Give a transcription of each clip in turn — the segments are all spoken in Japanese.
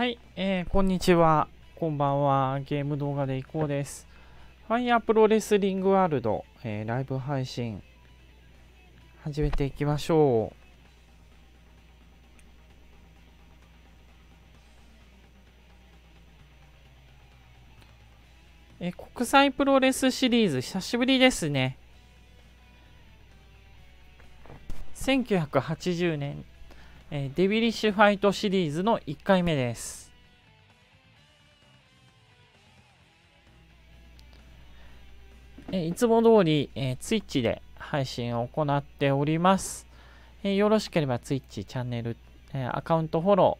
はい、えー、こんにちは。こんばんは。ゲーム動画でいこうです。ファイヤープロレスリングワールド、えー、ライブ配信、始めていきましょう。え国際プロレスシリーズ久しぶりですね。1980年えー、デビリッシュファイトシリーズの1回目です。えー、いつも通り、えー、Twitch で配信を行っております。えー、よろしければ Twitch チャンネル、えー、アカウントフォロ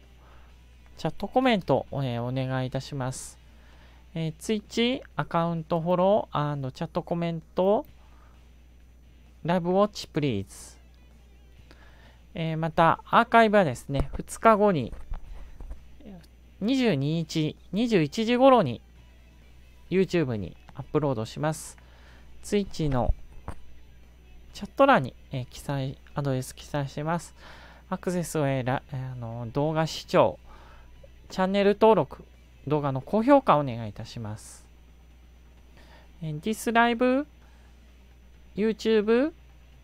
ー、チャットコメントを、えー、お願いいたします。えー、Twitch アカウントフォローチャットコメント、ライブウォッチプリーズ。えー、また、アーカイブはですね、2日後に、22日、21時頃に YouTube にアップロードします。Twitch のチャット欄に、えー、記載、アドレス記載してます。アクセスを得ら、あの動画視聴、チャンネル登録、動画の高評価をお願いいたします。えー、This Live YouTube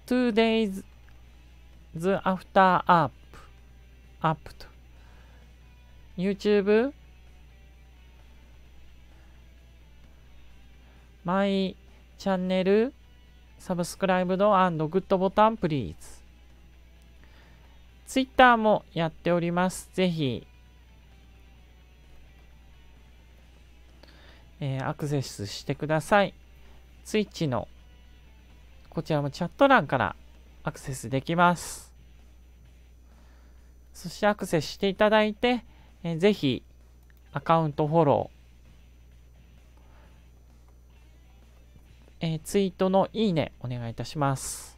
2days the after up up と。YouTube マイチャンネルサブスクライブドグッドボタンプリーズ Twitter もやっております。ぜひ、えー、アクセスしてください。Twitch の。こちらもチャット欄からアクセスできます。そしてアクセスしていただいて、えー、ぜひアカウントフォロー、えー、ツイートのいいねお願いいたします。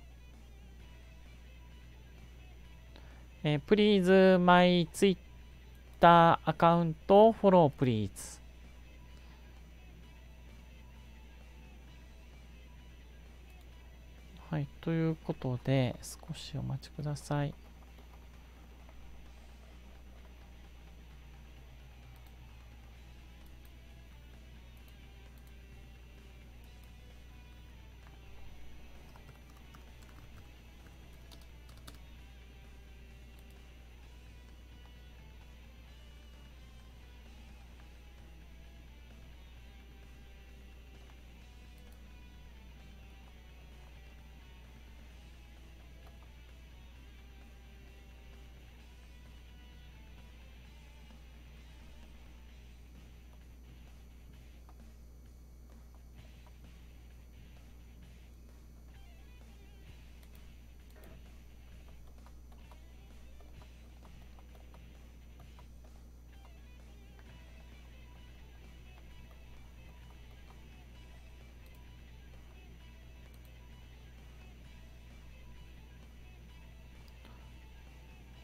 えー、please my Twitter アカウントフォロー please はい、ということで少しお待ちください。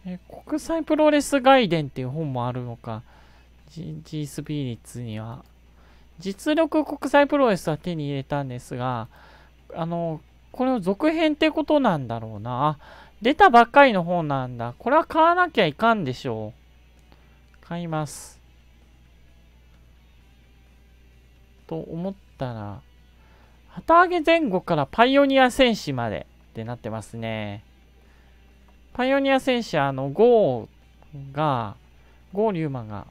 え国際プロレス外伝っていう本もあるのか。G, G スピリッツには。実力国際プロレスは手に入れたんですが、あの、これを続編ってことなんだろうな。出たばっかりの本なんだ。これは買わなきゃいかんでしょう。買います。と思ったら、旗揚げ前後からパイオニア戦士までってなってますね。パイオニア戦士、あの、ゴーが、ゴーリューマンが、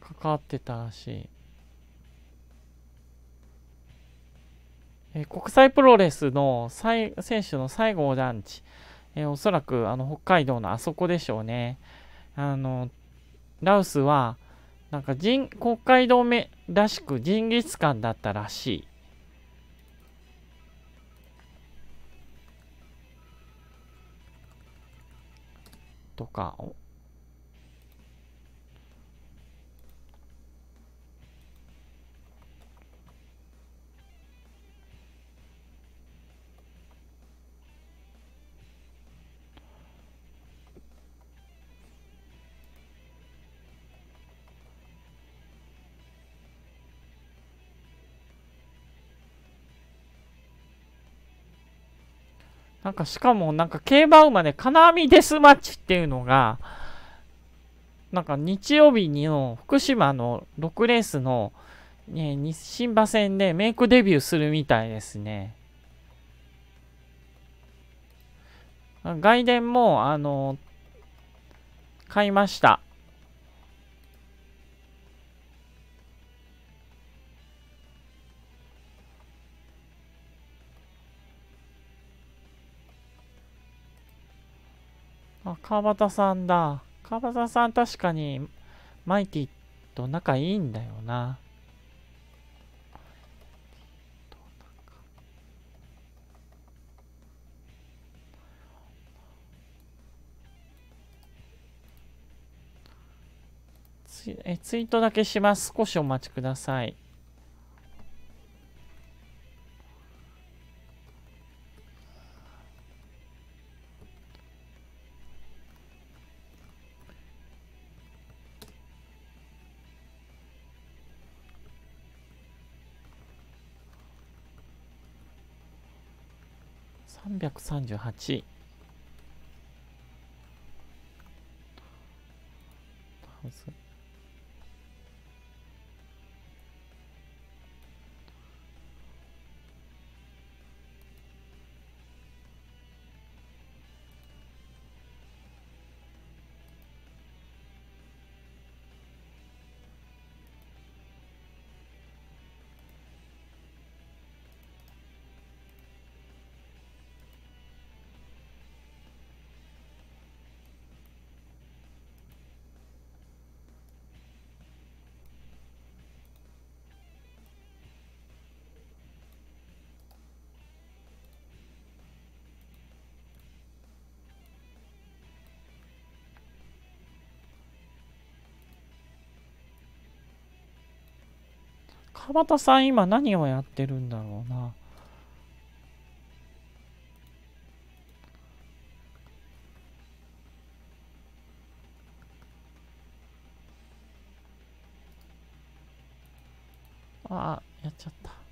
関わってたらしい。え国際プロレスの選手の最後団地、えー、おそらくあの北海道のあそこでしょうね。あの、ラウスは、なんか人、国会同盟らしくジンギスカンだったらしい。とか、なんかしかもなんか競馬馬で金網デスマッチっていうのが、なんか日曜日にの福島の6レースの、ね、新馬戦でメイクデビューするみたいですね。外伝も、あの、買いました。あ、川端さんだ。川端さん確かにマイティと仲いいんだよな。えツイートだけします。少しお待ちください。338。川端さん今何をやってるんだろうな。あ、やっちゃった。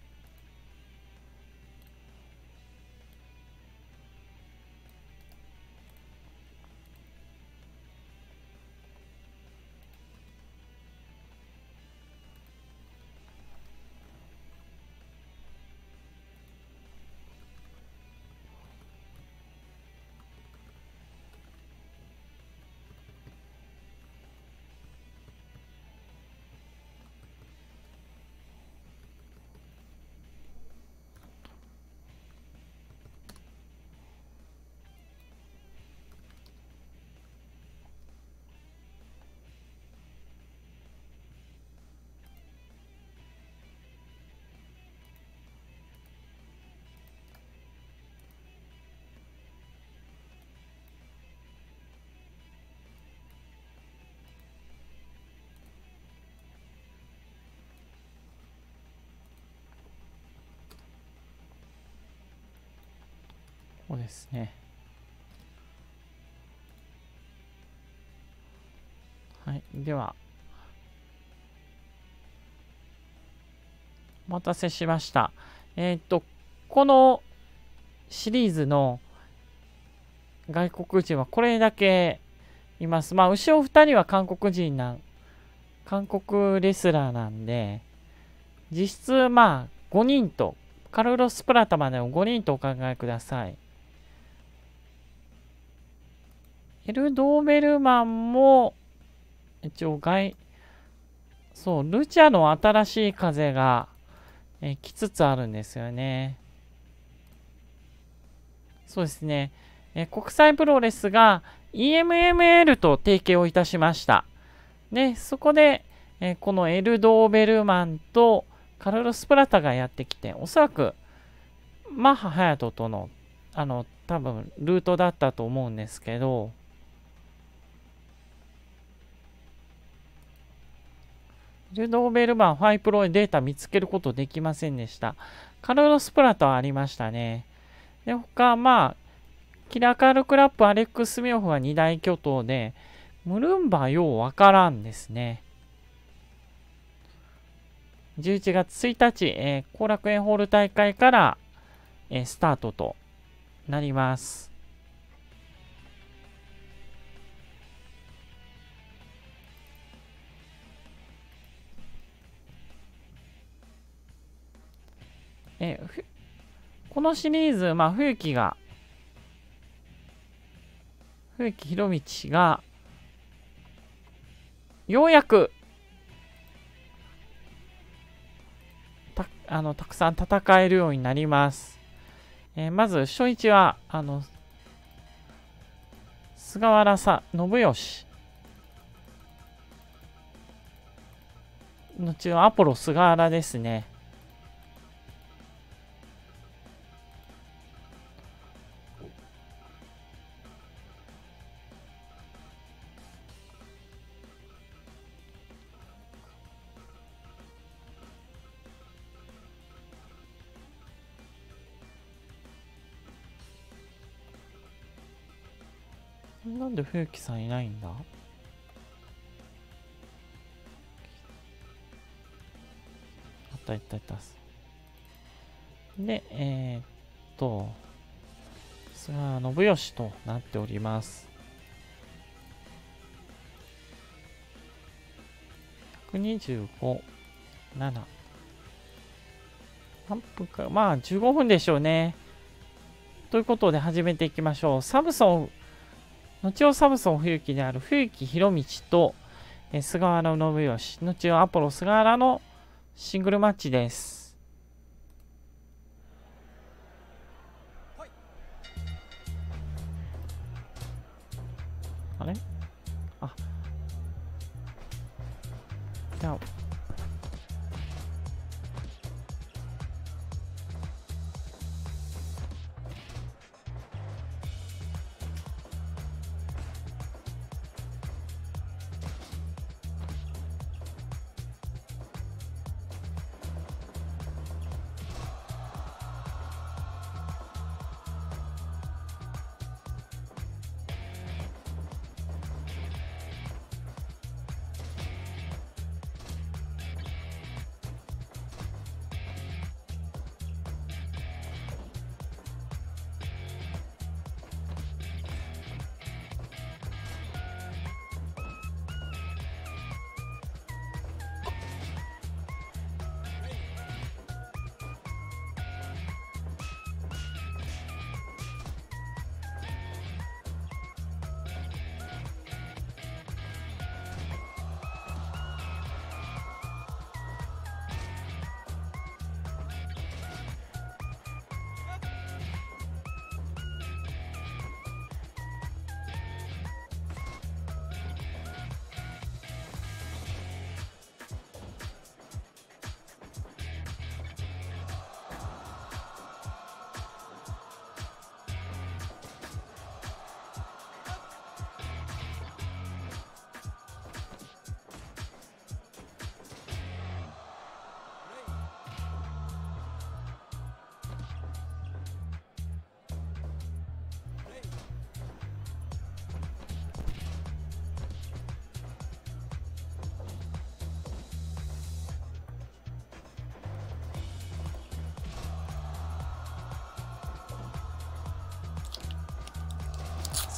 そうですね。はい。では、お待たせしました。えっ、と、このシリーズの外国人はこれだけいます。まあ、後ろ2人は韓国人な、韓国レスラーなんで、実質まあ5人と、カルロス・プラタまでを5人とお考えください。エルドーベルマンも、一応外、そう、ルチャの新しい風が、え来つつあるんですよね。そうですね。え国際プロレスが EMML と提携をいたしました。で、そこで、えこのエルドーベルマンとカルロス・プラタがやってきて、おそらくマッハ・ハヤトとの、あの、多分ルートだったと思うんですけど、ルドーベルマンファイプロでデータ見つけることできませんでした。カルロスプラトはありましたね。で、他、まあ、キラカルクラップ、アレックス・ミオフは二大巨頭で、ムルンバはようわからんですね。11月1日、えー、後楽園ホール大会から、えー、スタートとなります。えふこのシリーズ、まあ、冬木が冬木博道がようやくたあのたくさん戦えるようになります。えーまず初日はあの菅原さ信義の中アポロ菅原ですね。んで冬木さんいないんだ？あったいったいったで、えー、っと、菅信義となっております。125、7。何分か、まあ15分でしょうね。ということで始めていきましょう。サムソン、後をサムソン冬木である冬木博道と、えー菅原信義、後をアポロ菅原のシングルマッチです。あれ？あ。じゃあ。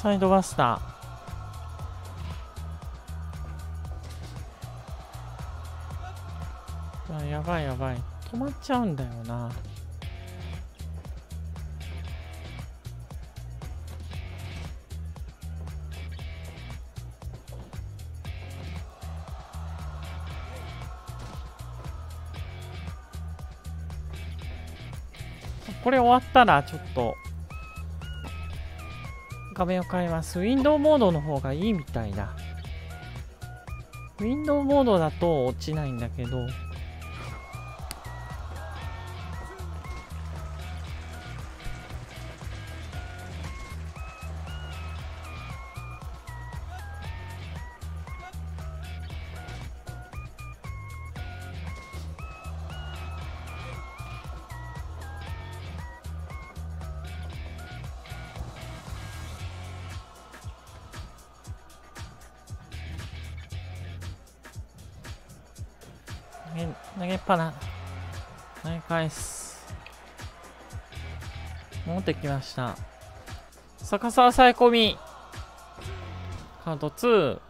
サイドバスター。あやばいやばい。止まっちゃうんだよな。これ終わったらちょっと画面を変えます。ウィンドウモードの方がいいみたいだ。ウィンドウモードだと落ちないんだけど。ってきました。逆さ抑え込み。カウント2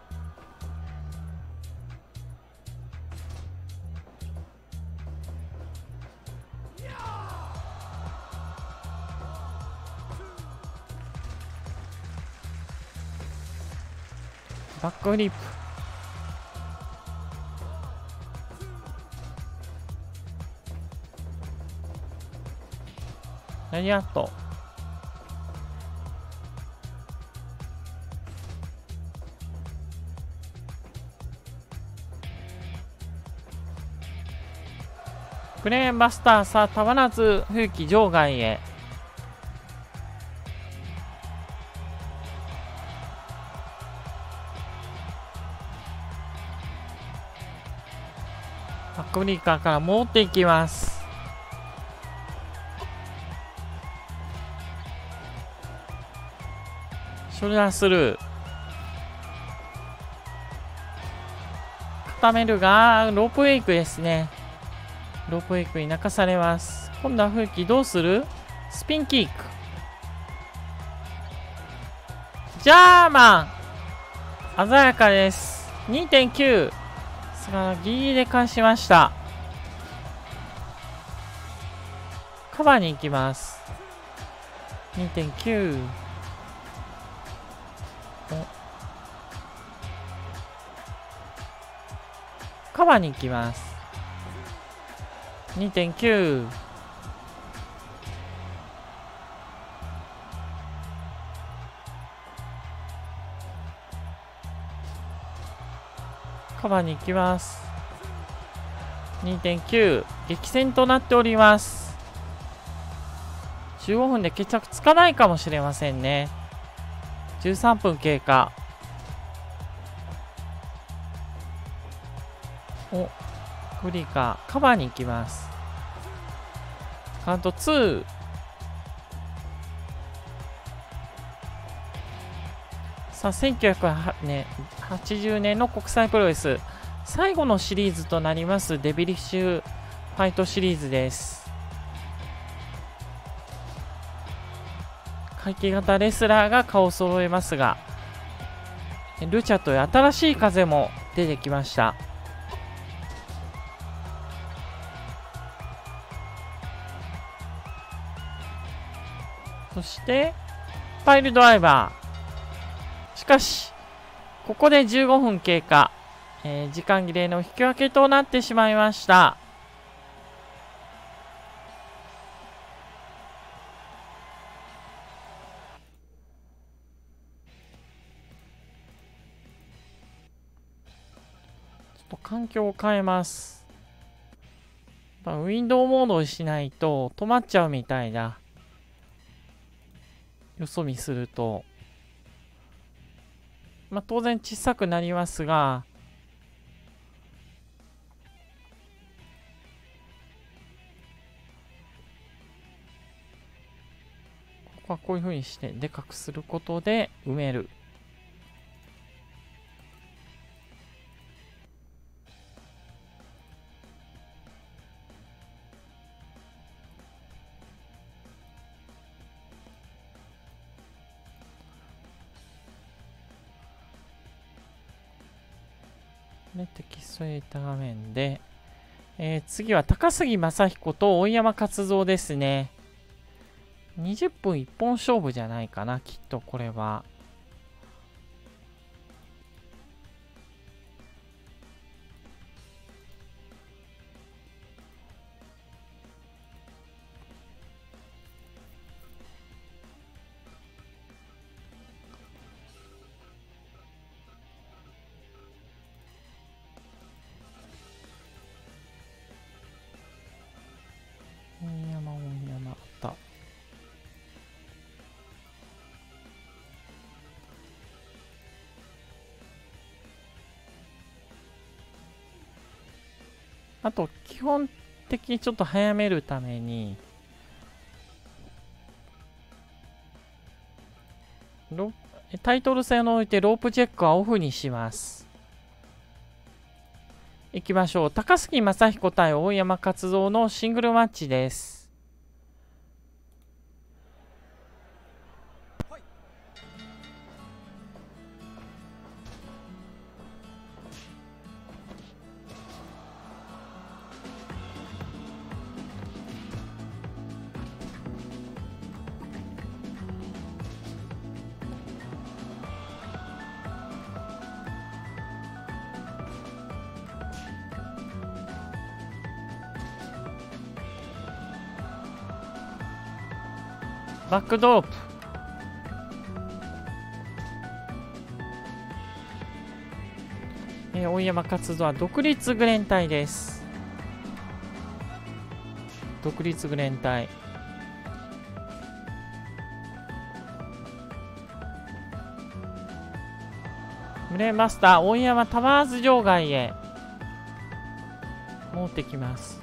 バックフリップ。何やっと。クレーンバスターさたまらず風紀場外へ。バックリカーから戻っていきます。ショルダースルー。固めるがロープウェイクですね。ロープウェイクに泣かされます。今度は風紀どうする？スピンキック。ジャーマン。鮮やかです。2.9さあギリギリで返しました。カバーに行きます。2.9カバーに行きます。2.9カバーに行きます。2.9激戦となっております。15分で決着つかないかもしれませんね。13分経過。おフリカカバーに行きます。カウント2さあ1980年の国際プロレス。最後のシリーズとなりますデビリッシュファイトシリーズです。怪奇型レスラーが顔を揃えますがルチャという新しい風も出てきました。そしてパイルドライバーしかしここで15分経過、えー、時間切れの引き分けとなってしまいました環境を変えます。ウィンドウモードをしないと止まっちゃうみたいだ。よそ見すると。まあ、当然小さくなりますが、ここはこういうふうにしてでかくすることで埋める。ね、テキストエータ画面で、えー、次は高杉正彦と大山勝三ですね。20分一本勝負じゃないかな、きっとこれは。あと、基本的にちょっと早めるために、タイトル戦においてロープチェックはオフにします。いきましょう。高杉正彦対大山勝三のシングルマッチです。バックドロップ。えー、大山活動は独立グレン隊です。独立グレン隊。グレンマスター大山タワーズ場外へ。持ってきます。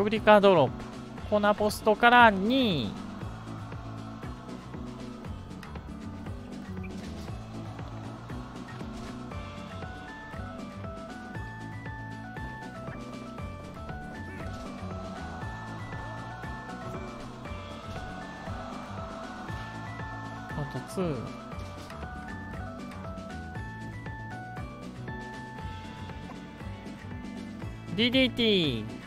クブリカードロップコーナーポストから2あと2 DDT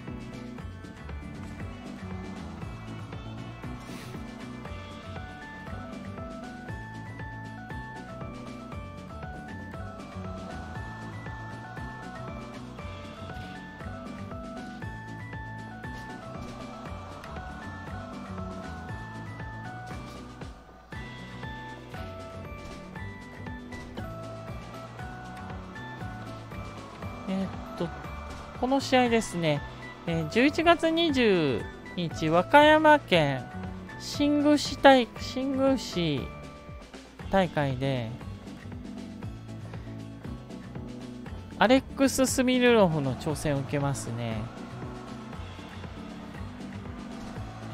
の試合ですね、えー11月20日、和歌山県新宮市大新宮市大会で、アレックス・スミルロフの挑戦を受けますね。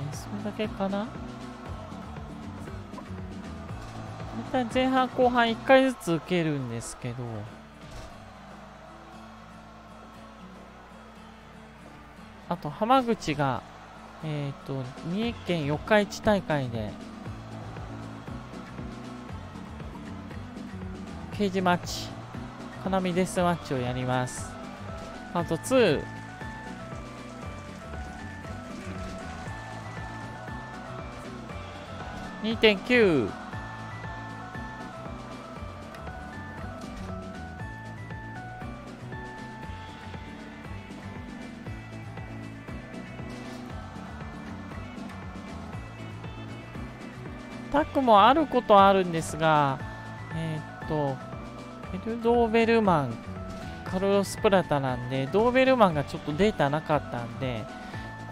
えーそれだけかな？大体前半後半1回ずつ受けるんですけど、と浜口が、えっ、と、三重県四日市大会で、ケージマッチ、金見デスマッチをやります。あと2、2.9もあることはあるんですが、えーっと、エルドーベルマン、カルロス・プラタなんで、ドーベルマンがちょっとデータなかったんで、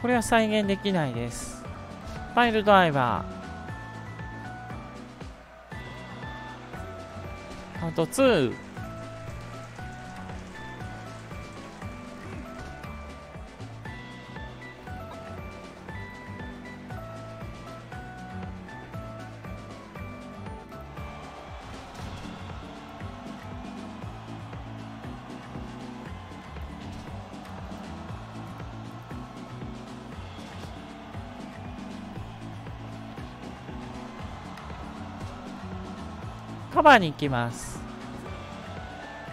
これは再現できないです。ワイルドライバー。カウント2。カバーに行きます。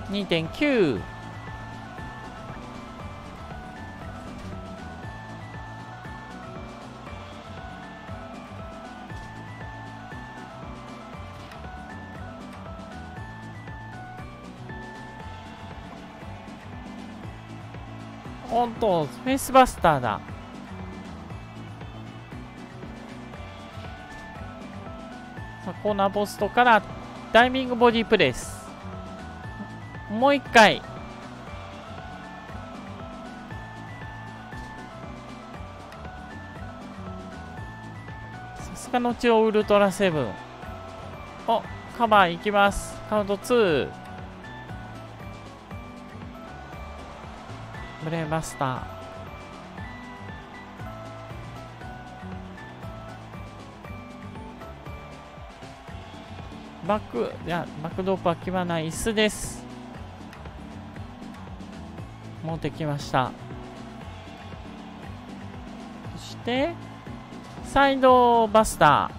2.9。おっと、フェイスバスターだ。さあコーナーポストからダイビングボディプレス。もう一回。さすがのちをウルトラセブン。お、カバーいきます。カウント2。ブレーバスター。バック、いや、バックドープは決まない椅子です。持ってきました。そして、サイドバスタ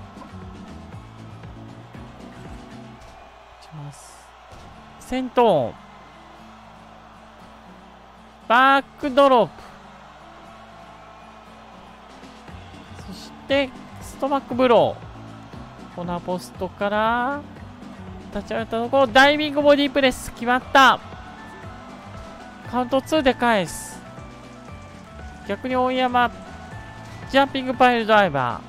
ー。します。戦闘バックドロップそしてストマックブローコナポストから立ち上がったところダイビングボディープレス決まった。カウント2で返す。逆に大山ジャンピングパイルドライバー。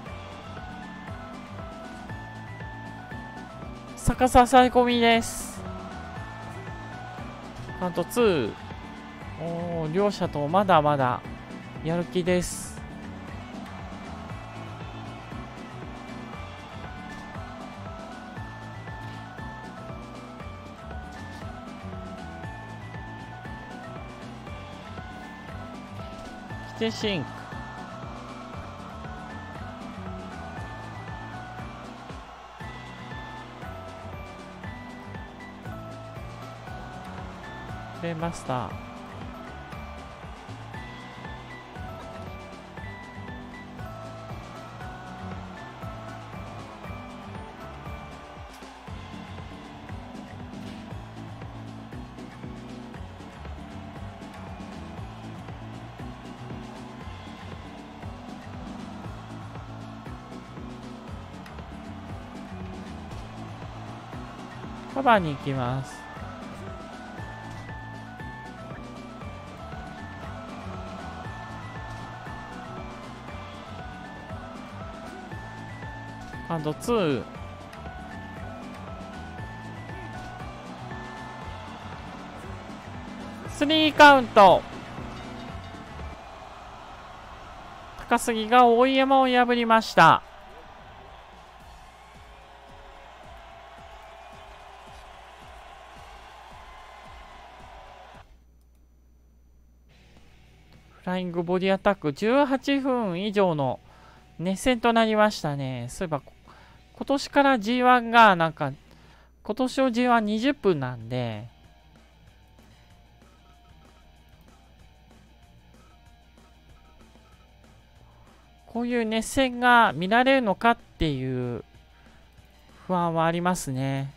逆ささり込みです。カウント2お両者ともまだまだやる気です。キテシンク。でマスター。バに行きます。ハンド2スリーカウント。高杉が大山を破りました。ライングボディアタック18分以上の熱戦となりましたね。そういえば、今年から G1 がなんか、今年の G120 分なんで、こういう熱戦が見られるのかっていう不安はありますね。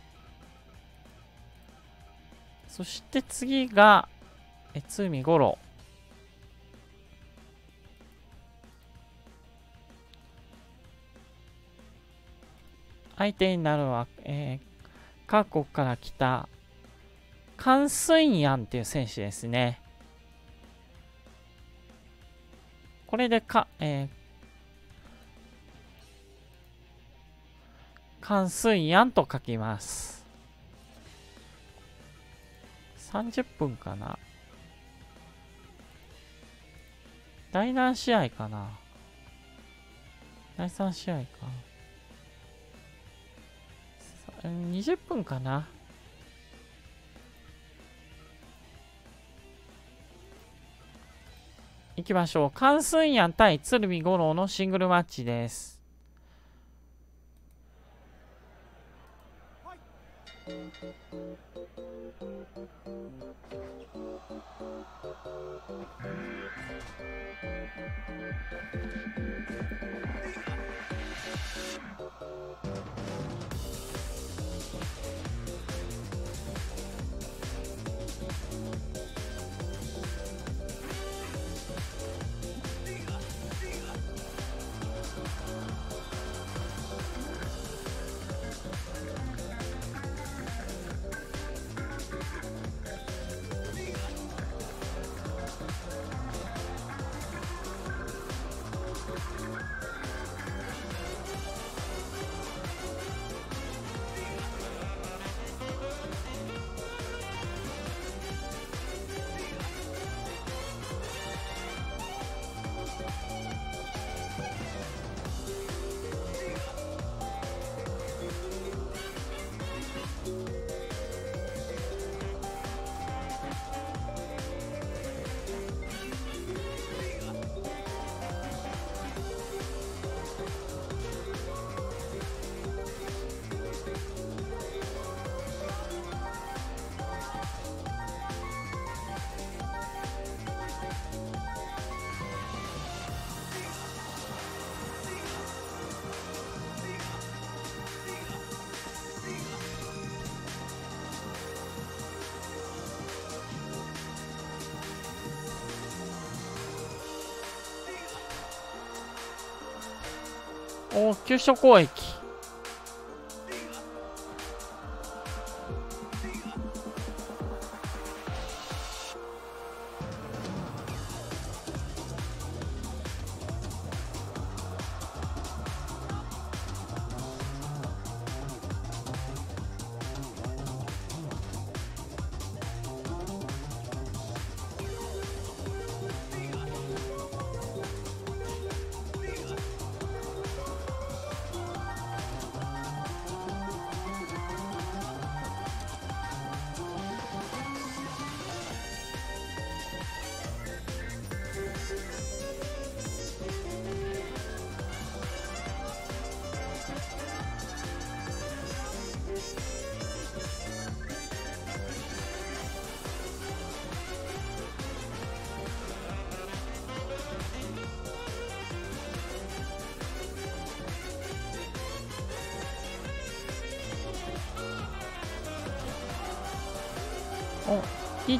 そして次が、え、つみごろ。相手になるのは、えー、各国から来たカンスイアンっていう選手ですね。これでか、えー、カンスイアンと書きます。30分かな。第何試合かな第3試合か。20分かな。いきましょう。カンスンヤン対鶴見五郎のシングルマッチです。はい、急所攻撃。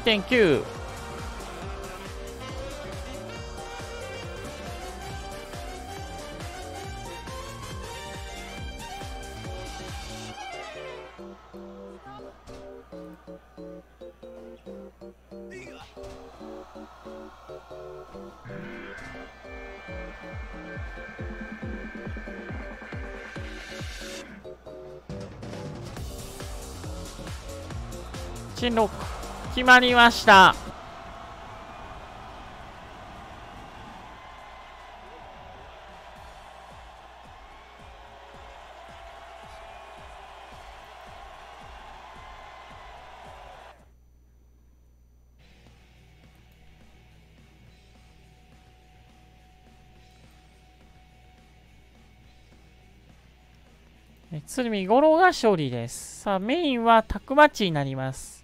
2.9進路決まりましたえ鶴見五郎が勝利です。さあ、メインはタクマッチになります。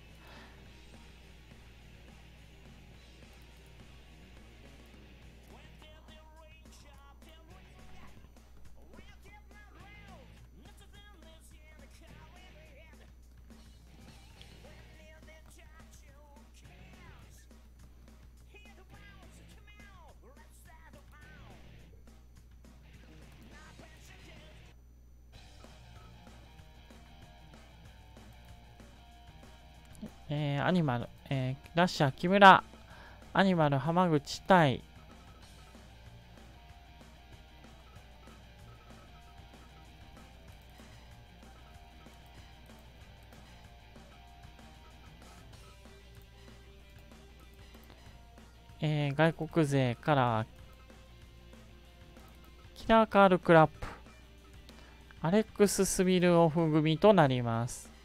アニマル、えーラッシャー木村、アニマル浜口対、えー外国勢から、キラーカールクラップ、アレックス・スビルオフ組となります。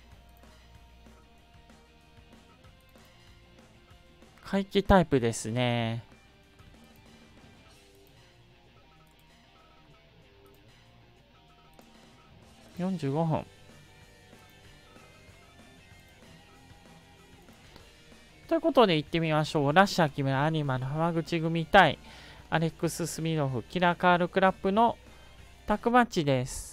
回帰タイプですね。45分。ということで行ってみましょう。ラッシャー木村アニマル浜口組対アレックス・スミノフキラカールクラップのタクマッチです。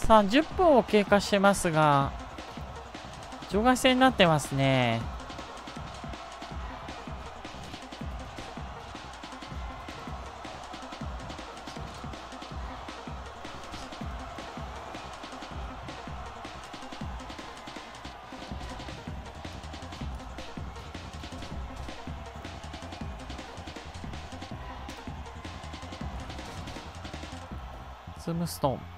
さあ、10分を経過してますが、場外戦になってますね。ズームストーン。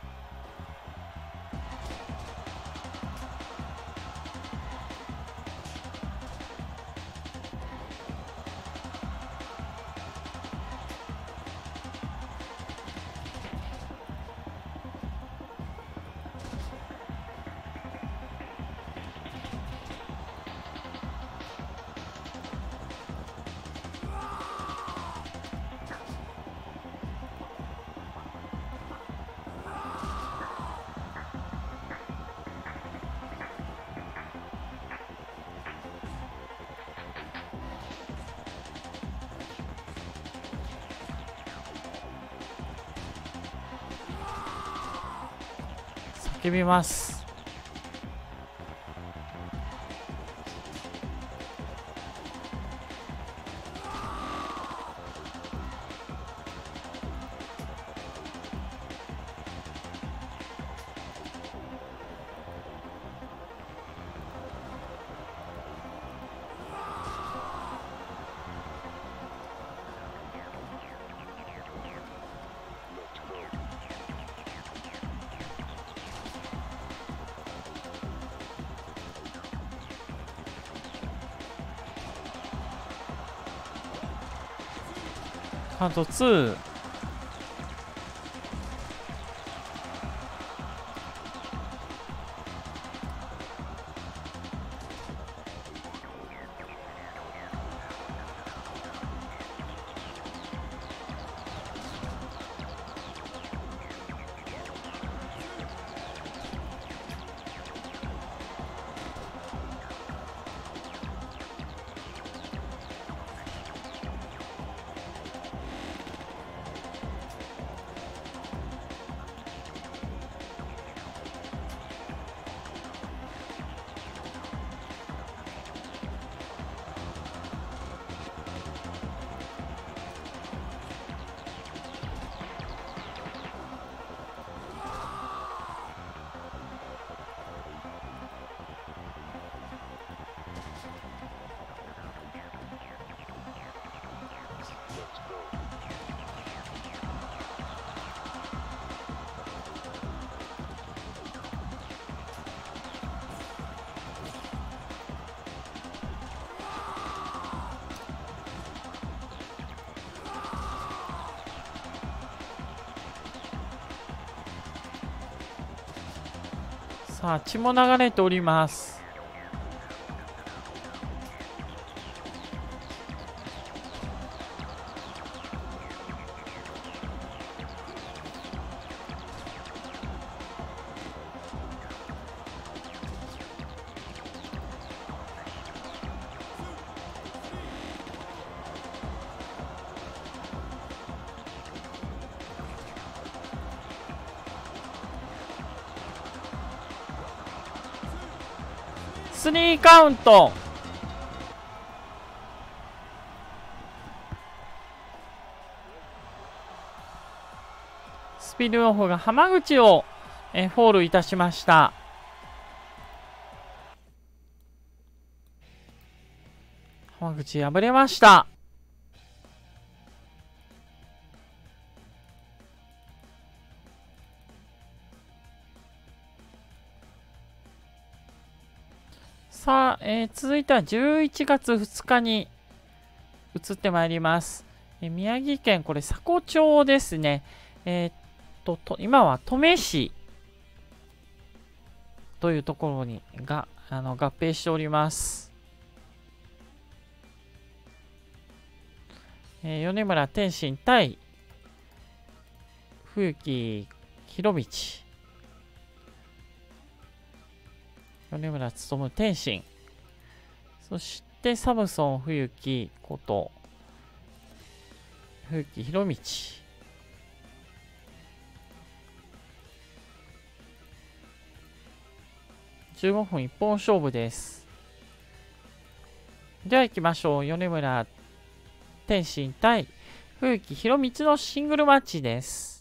みます。ハント2さあ血も流れております。ーカウント。スピルオフが浜口をえフォールいたしました。浜口敗れました。いては11月2日に移ってまいります。え、宮城県、これ、佐古町ですね。えー、っとと、今は登米市というところにがあの合併しております。えー、米村天心対冬木博道。米村勉天心。そしてサムソン冬木こと冬木博道。15分一本勝負です。では行きましょう。米村天心対冬木宏光のシングルマッチです。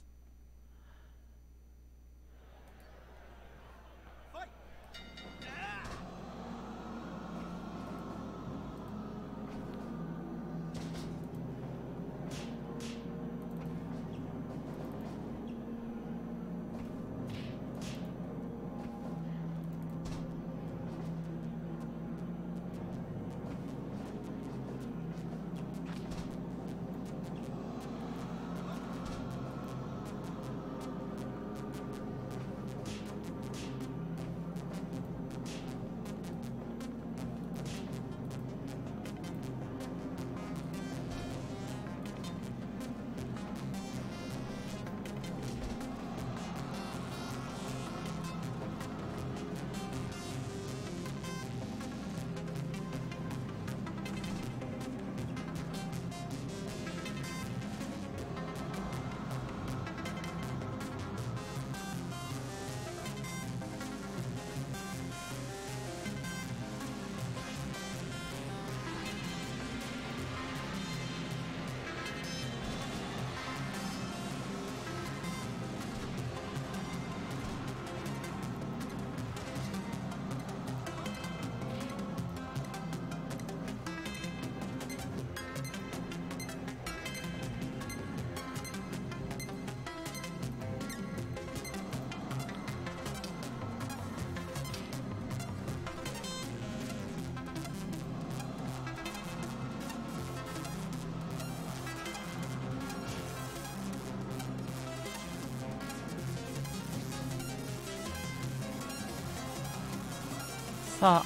さあ、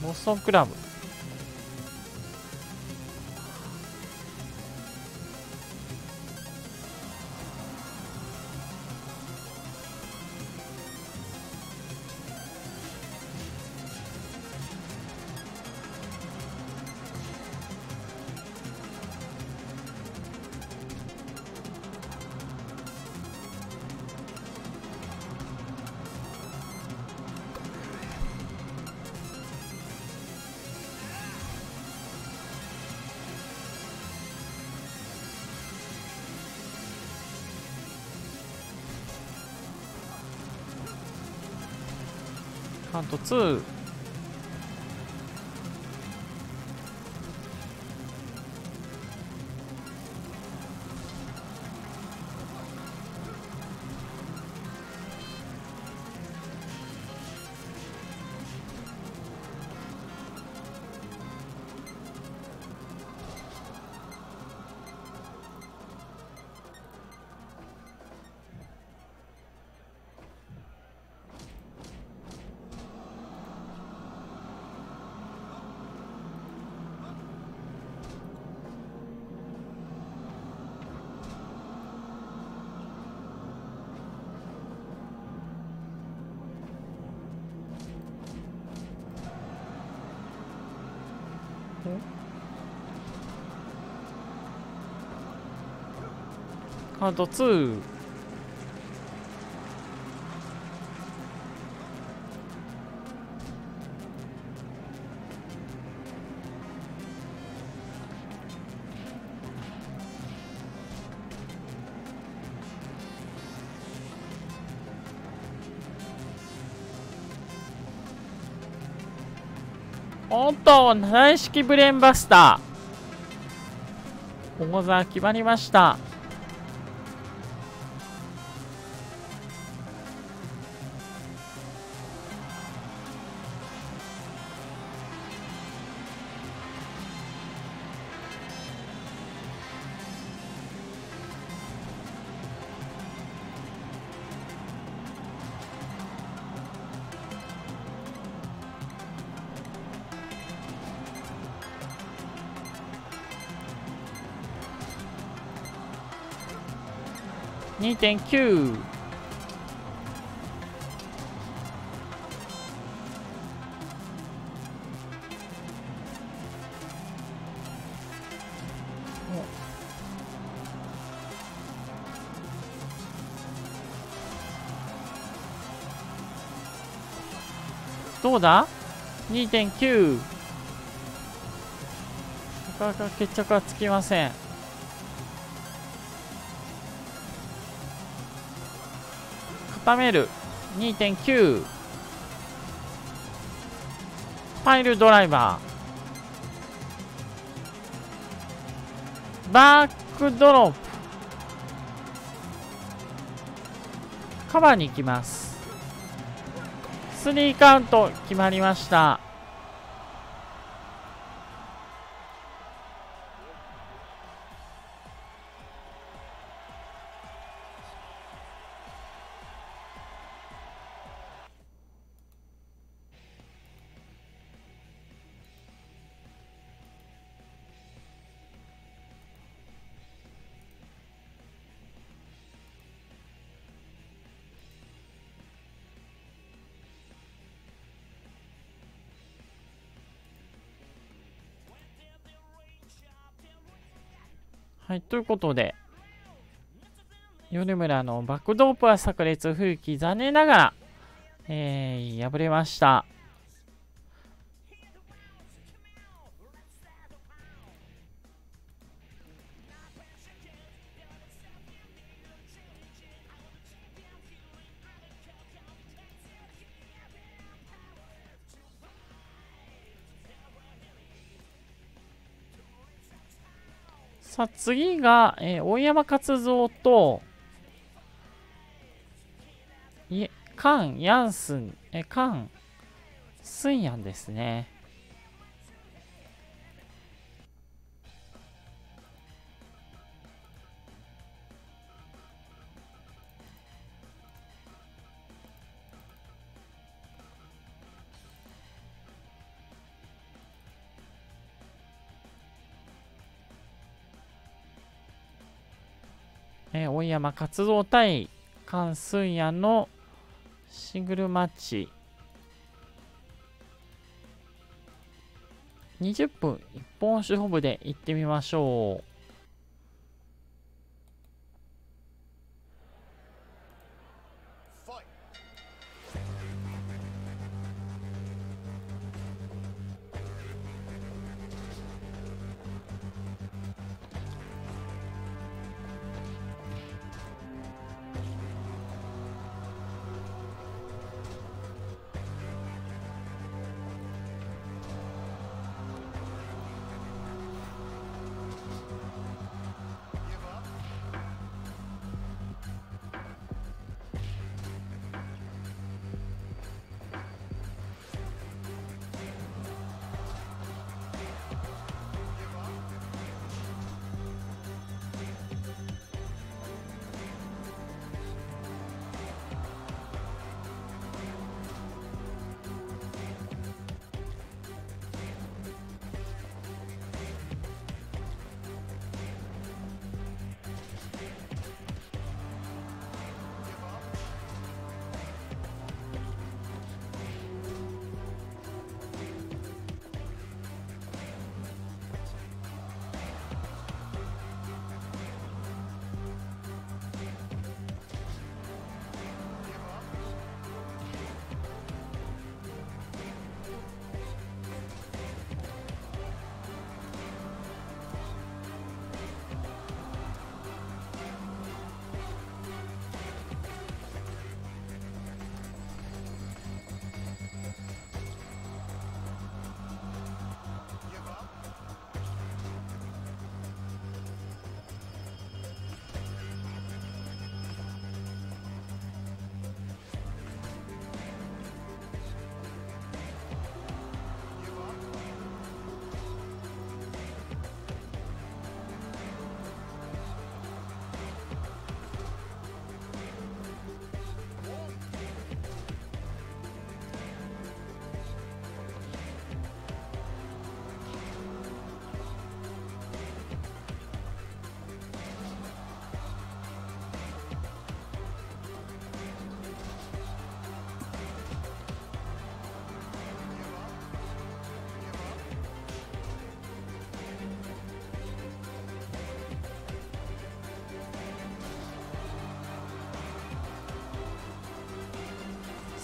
モッソンクラブ。と2カウント2おっと、七式ブレーンバスター。大座決まりました。2.9どうだ ?2.9 なかなか決着はつきません。固める。2.9パイルドライバー。バックドロップ。カバーに行きます。スリーカウント決まりました。ということで、米村のバックドープは炸裂風紀、残念ながら、えー、敗れました。さあ、次が、えー、大山勝三と、いえ、カン・ヤンスン、え、カン・スンヤンですね。青、山活動対関寸也のシングルマッチ。20分一本勝負でいってみましょう。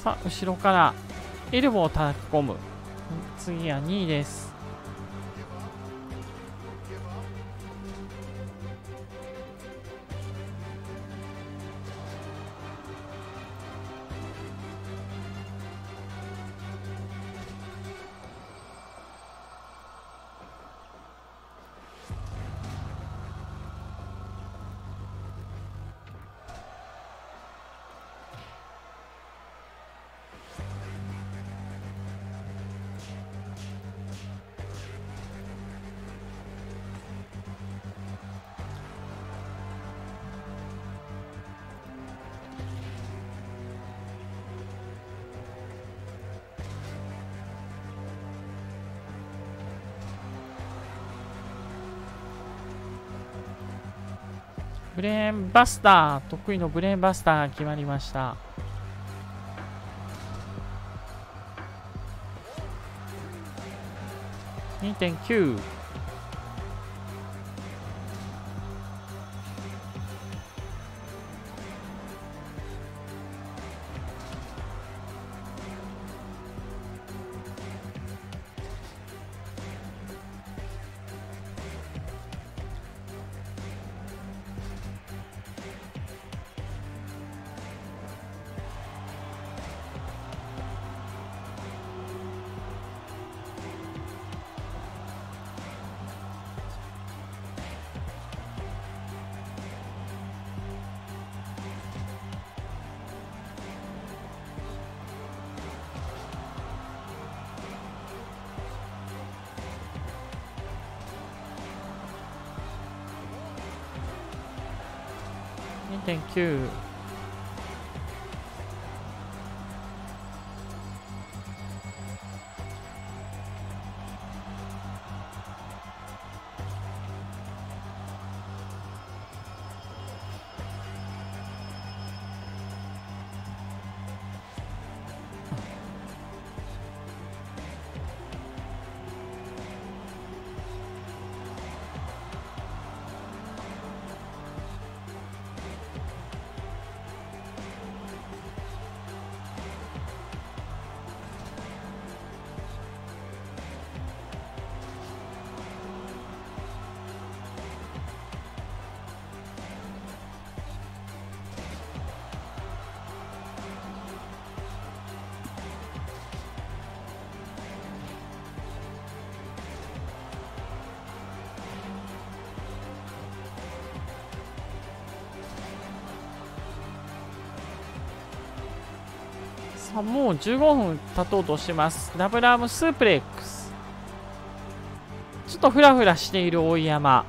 さあ後ろからエルボーを叩き込む。次は2位です。レーンバスター得意のブレーンバスターが決まりました。2.9 9もう15分経とうとしてます。ダブルアームスープレックス。ちょっとフラフラしている大山。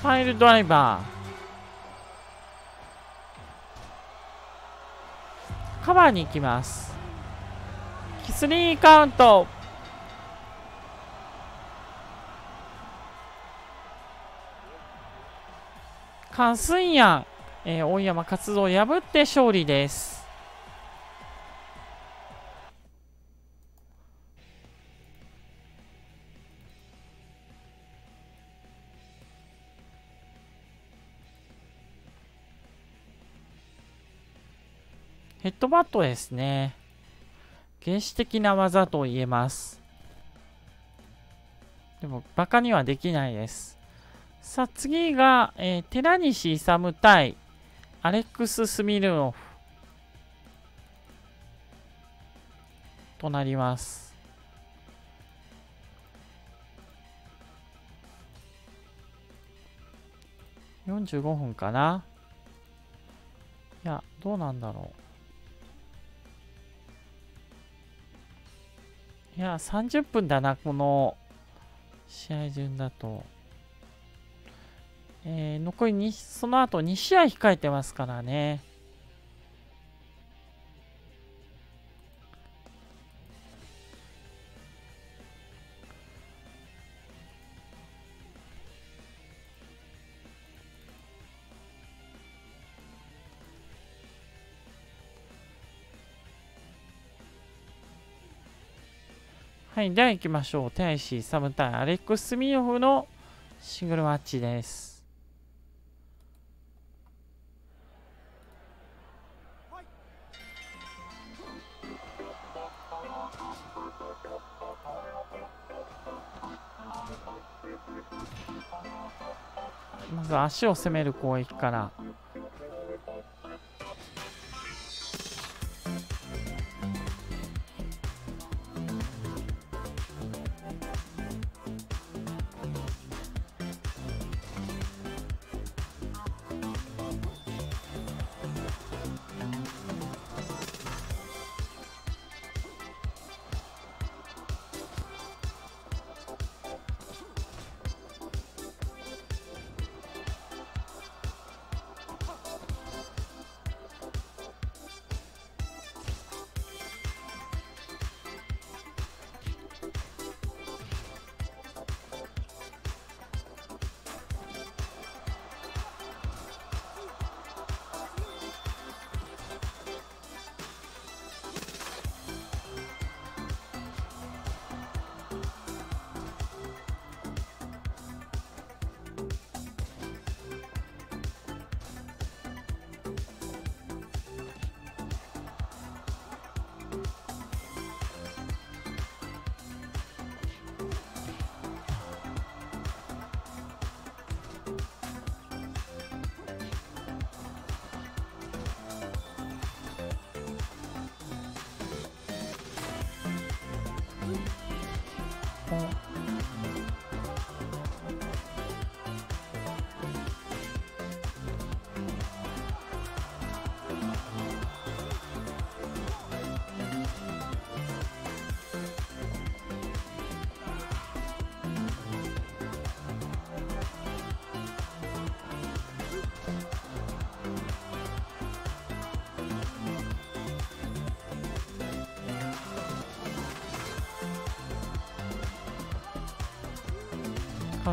ファイルドライバー。カバーに行きます。キスリーカウント。関水や、えー、大山活動を破って勝利ですヘッドバットですね。原始的な技と言えます。でも、バカにはできないです。さあ、次が、えー、寺西勇対アレックス・スミルノフとなります。45分かないや、どうなんだろう。いや、30分だな、この試合順だと。えー、残り2、その後2試合控えてますからね。はい、では行きましょう。天使サムタイアレックス・ミヨフのシングルマッチです足を攻める攻撃から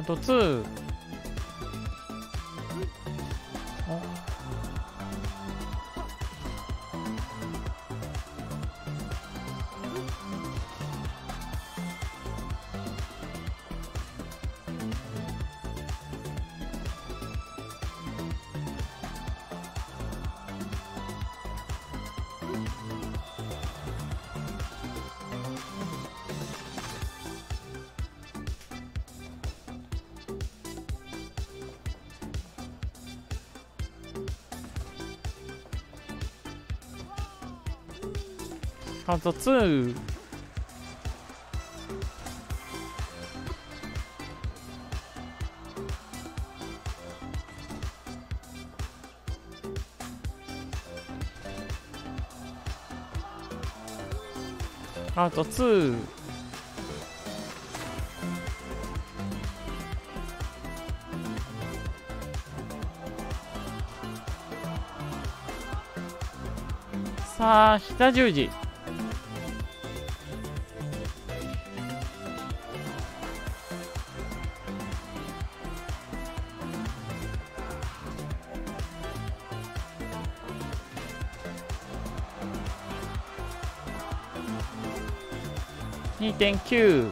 ント2カウント2カウント2さあ、北十字。thank you.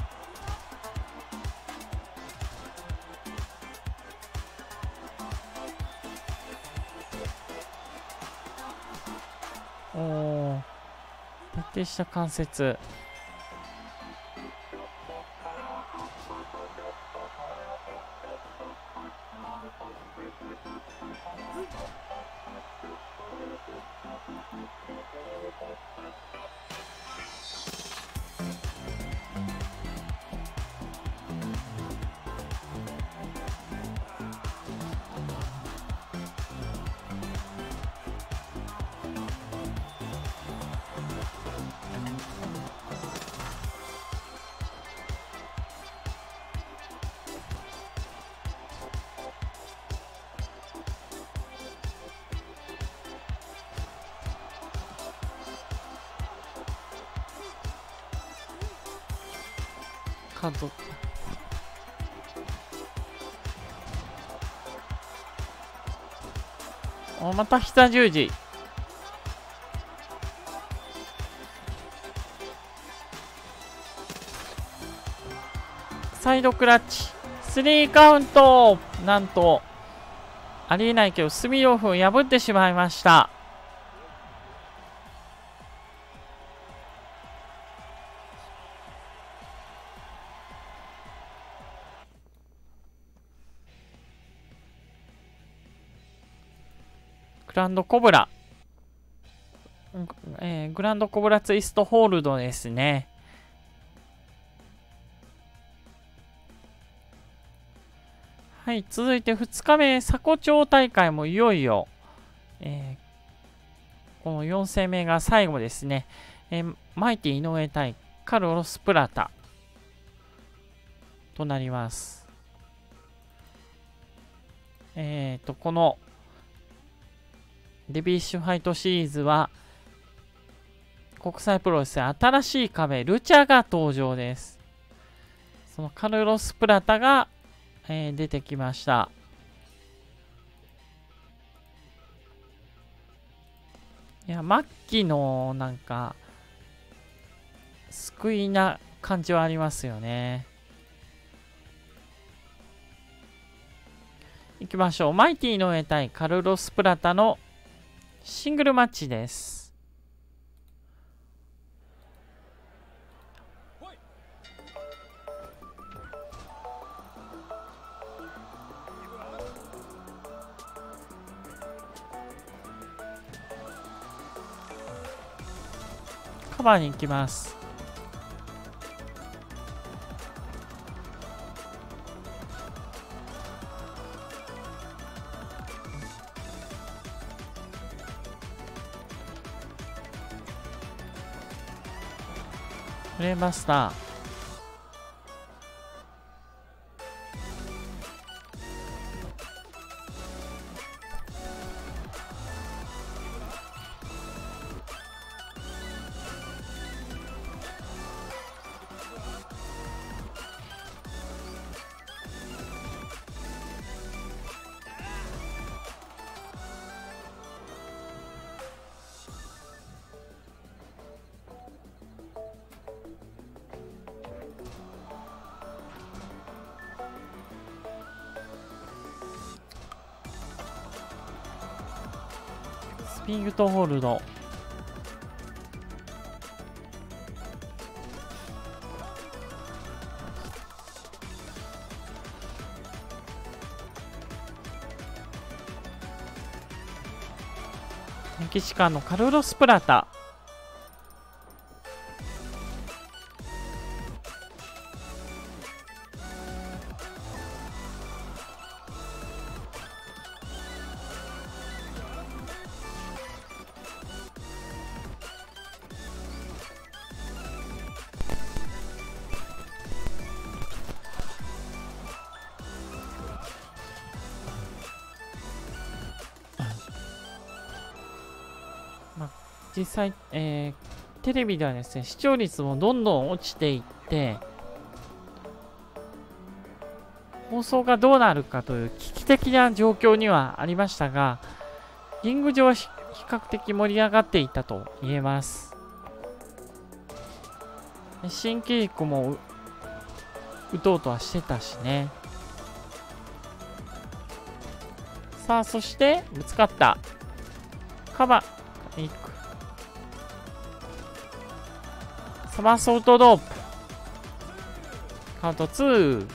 者関節。また膝十字。サイドクラッチ。スリーカウント。なんとありえないけどスミロフを破ってしまいました。ランドコブラ、えー、グランドコブラツイストホールドですね。はい、続いて2日目、佐古町大会もいよいよ、えー、この4戦目が最後ですね。えー、マイティ井上対カルロス・プラタとなります。えっ、ー、と、このデビッシュファイトシリーズは、国際プロレス新しい風、ルチャが登場です。そのカルロス・プラタが、えー、出てきました。いや、末期のなんか、救いな感じはありますよね。行きましょう。マイティの上対カルロス・プラタのシングルマッチです。カバーに行きます。触れました。ターピングとホールドメキシカンのカルロス・プラタ。実際、えー、テレビではですね、視聴率もどんどん落ちていって、放送がどうなるかという危機的な状況にはありましたが、リング上は比較的盛り上がっていたと言えます。新規軸も打とうとはしてたしね。さあ、そして、ぶつかった。サマーソルトドープ。カウント2。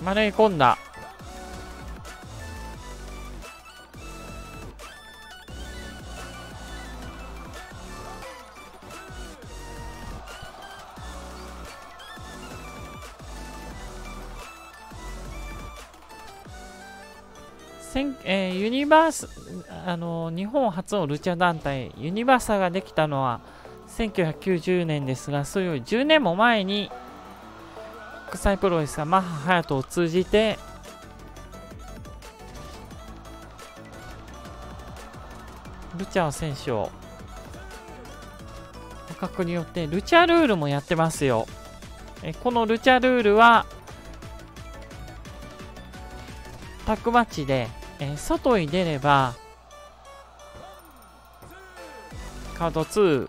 丸い込んだ。ース、あの日本初のルチャ団体、ユニバーサができたのは1990年ですが、それより10年も前に国際プロレスがマッハ隼人を通じてルチャオ選手を捕獲によってルチャルールもやってますよ。えこのルチャルールはタッグマッチで、え外に出ればカード2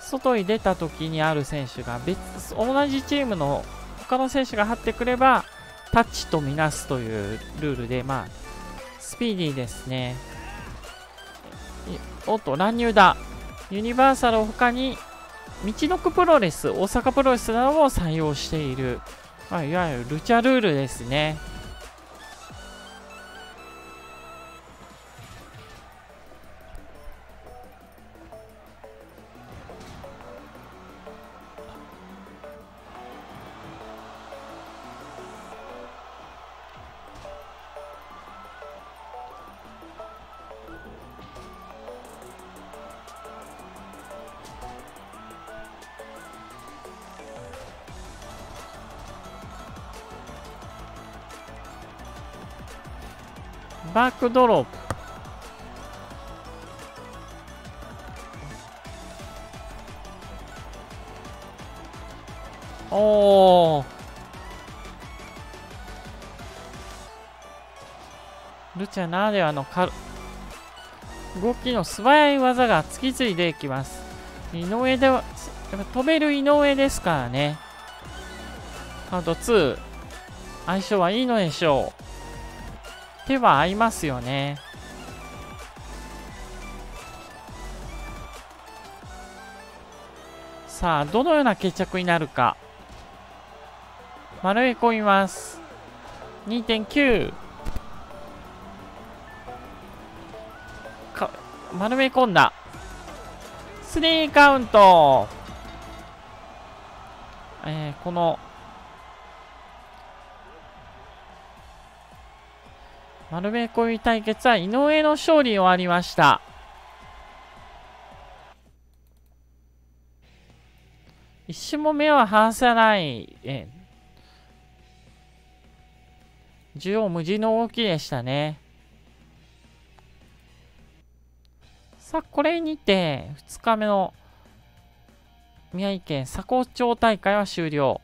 外に出た時にある選手が別同じチームの他の選手が張ってくればタッチとみなすというルールでまあスピーディーですね。おっと乱入だ。ユニバーサルを他に道のくプロレス大阪プロレスなどを採用している、まあ、いわゆるルチャルールですね。バックドロップ。おー。ルチャならではの動きの素早い技が次々でいきます。井上ではやっぱ飛べる井上ですからね。カード2相性はいいのでしょう。手は合いますよね。さあどのような決着になるか。丸め込みます2.9か丸め込んだ。3カウント。えー、この丸め込み対決は井上の勝利終わりました。一瞬も目は離さない、え縦横無尽の動きでしたね。さあ、これにて、2日目の宮城県佐古町大会は終了。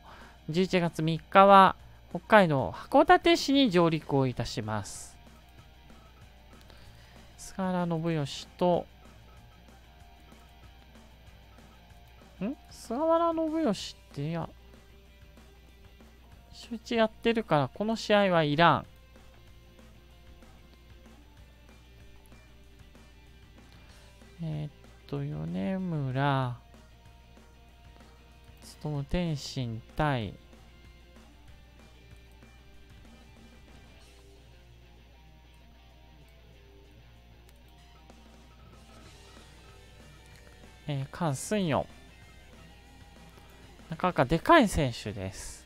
11月3日は北海道函館市に上陸をいたします。菅原信義と、ん？菅原信義って、いや、周知やってるから、この試合はいらん。えー、っと、米村、務天心対、えー、カン・スンヨン。なかなかでかい選手です。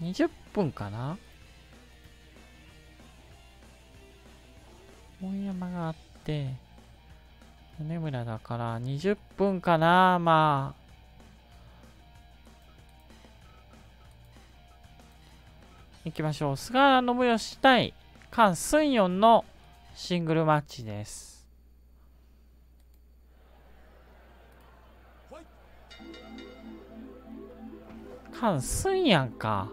20分かな？本山があって、米村だから20分かなまあ、いきましょう。菅原信義対菅ン・ヨンのシングルマッチです。菅スンやんか。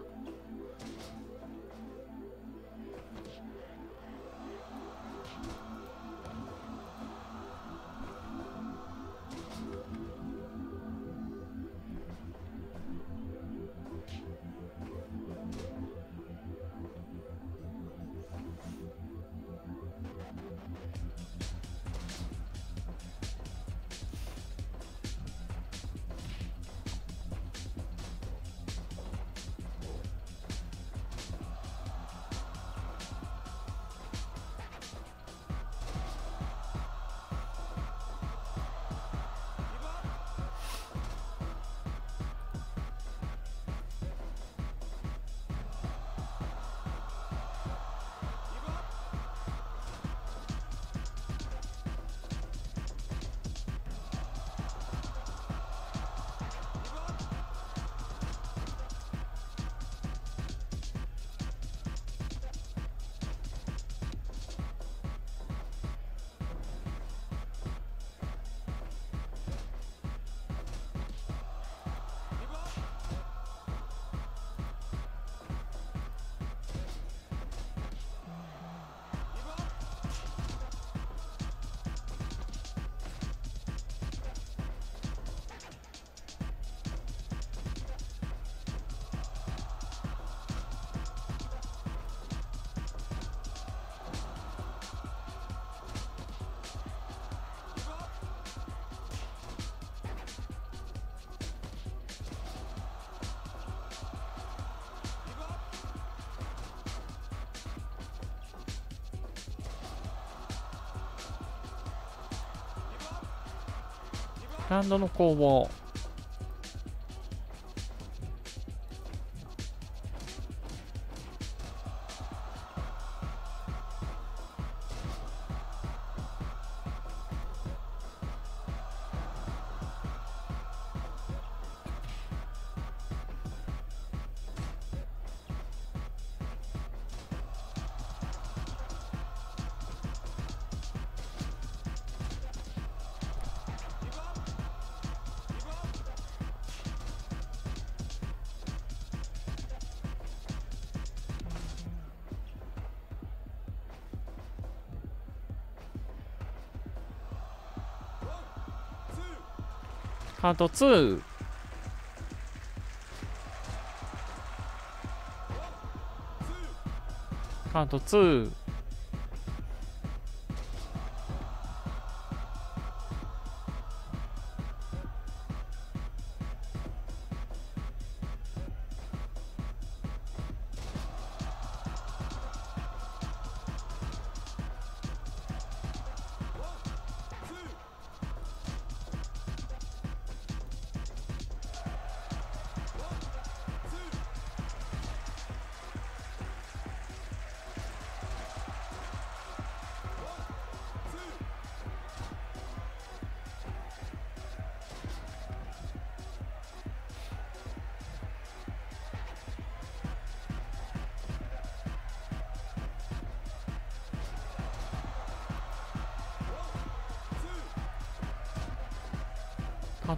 スタンドの攻防。カウント2カー。ト2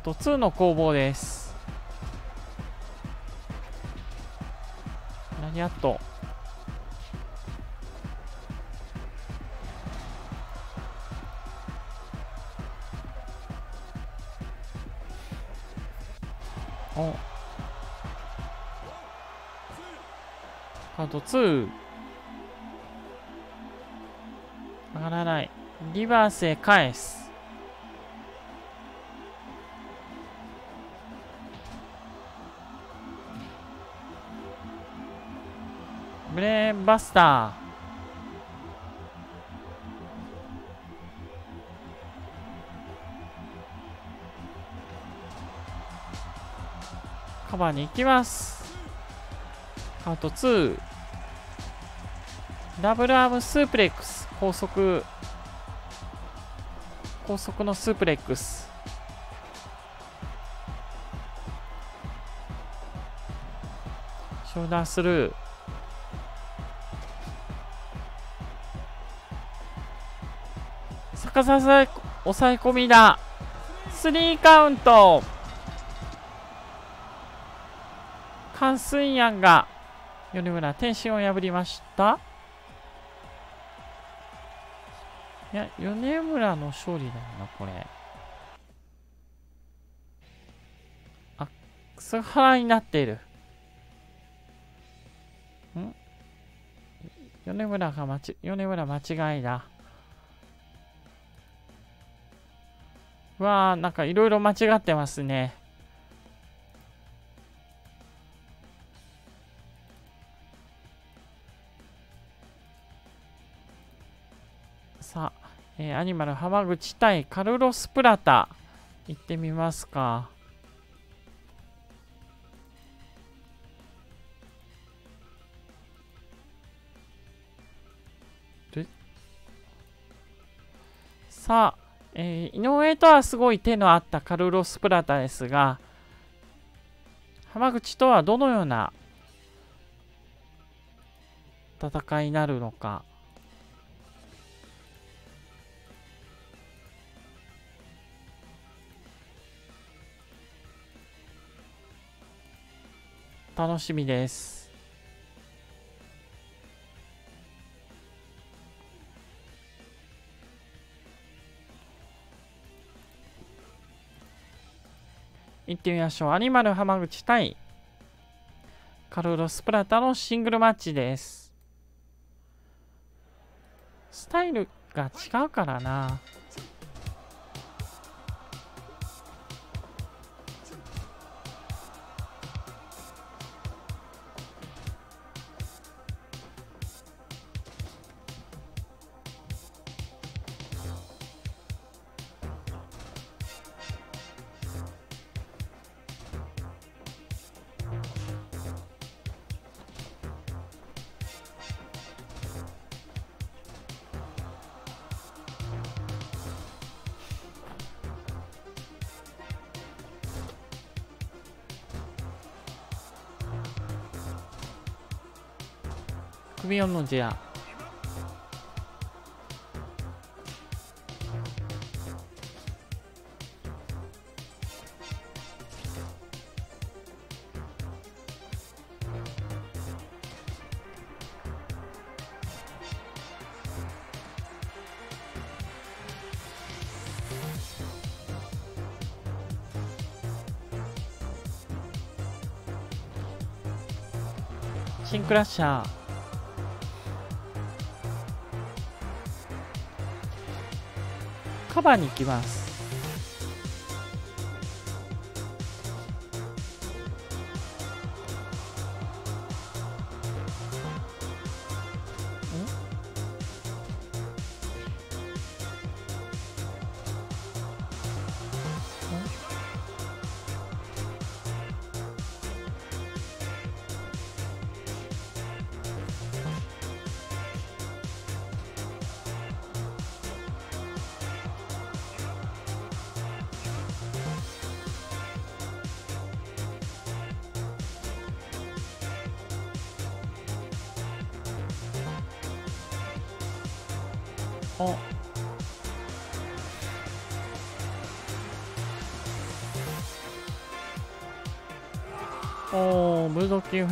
ト2の攻防です。何やっと。お。カウント2上がらない。リバースへ返す。バスター。カバーに行きます。カウント2ダブルアームスープレックス。高速。高速のスープレックス。ショルダースルー。させ抑え込みだ。スリーカウント。カンスンヤンが米村天心を破りました。いや米村の勝利だよなこれ。あ菅原になっている。ん？米村が間ち米村間違いだ。うわーなんかいろいろ間違ってますね。さあ、えーアニマル浜口対カルロス・プラタ行ってみますか。さあ、えー井上とはすごい手のあったカルロス・プラタですが浜口とはどのような戦いになるのか。楽しみです。行ってみましょう。アニマル浜口対カルロス・プラタのシングルマッチです。スタイルが違うからな。組みのじゃシンクラッシャー。カバーに行きます。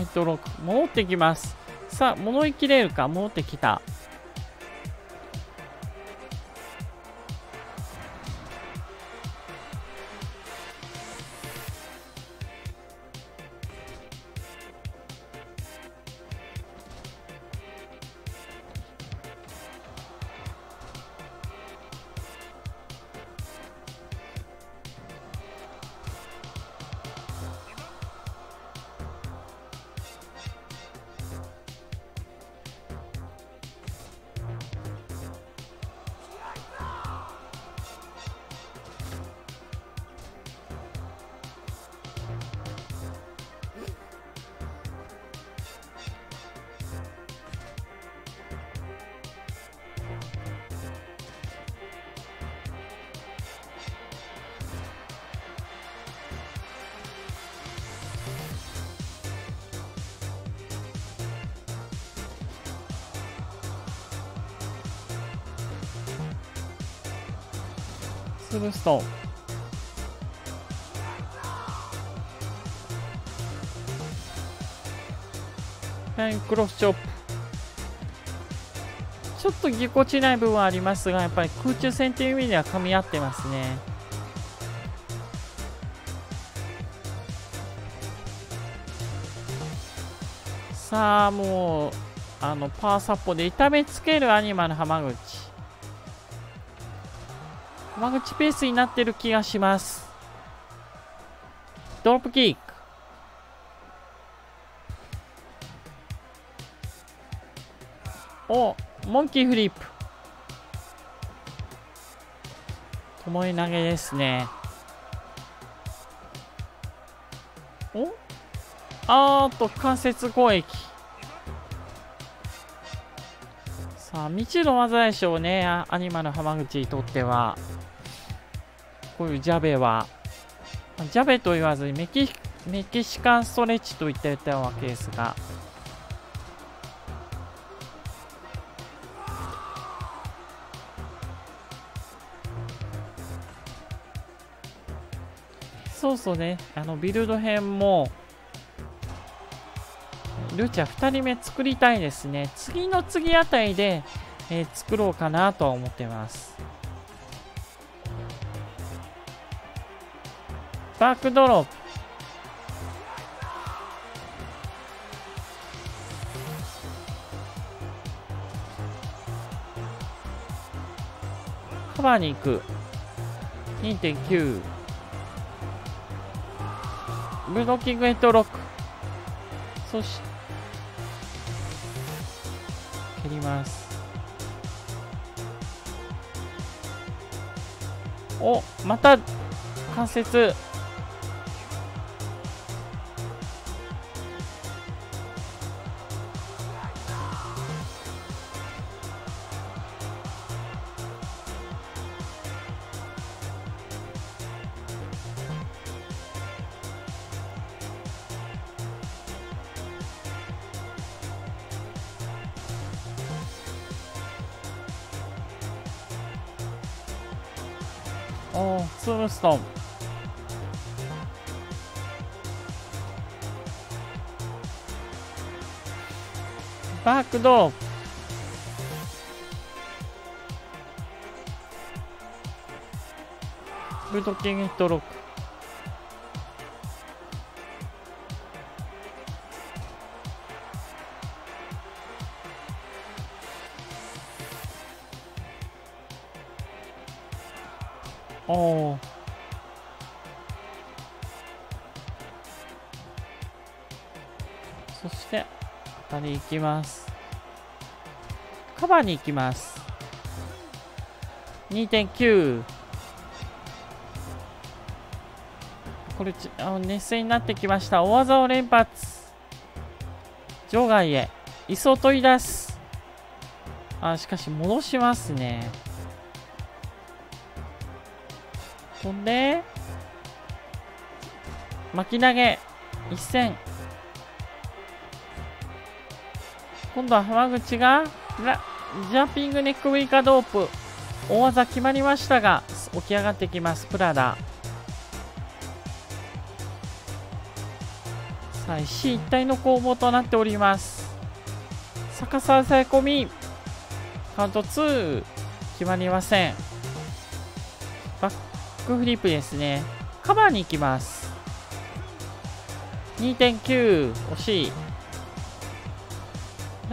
ヘッドロック戻ってきます。さあ戻りきれるか戻ってきた。スルストはいクロスチョップ。ちょっとぎこちない部分はありますがやっぱり空中戦という意味では噛み合ってますね。さあもうあのパワーサポで痛めつけるアニマル浜口。浜口ペースになってる気がします。ドロップキック。おモンキーフリップ。ともえ投げですね。お？あーっと関節攻撃。さあ未知の技でしょうねアニマル浜口にとっては。こういうジャベはジャベと言わずにメキメキシカンストレッチと言ってたわけですがそうそうねあのビルド編もルーチャ2人目作りたいですね。次の次あたりで、えー、作ろうかなとは思ってます。バックドロップカバーに行く。2.9ブロッキングヘッドロック。そして蹴ります。おまた関節。バックドーブルドッキングヒットロックおおそして当たり行きます。カバーに行きます。2.9これあ熱戦になってきました。大技を連発。場外へ。椅子を取り出す。あしかし戻しますね。飛んで。巻き投げ。一戦。今度は浜口がジャンピングネックウィーカードープ大技決まりましたが起き上がってきますプラダ。さあ一進一体の攻防となっております。逆さ抑え込みカウント2決まりません。バックフリップですね。カバーに行きます。2.9惜しい。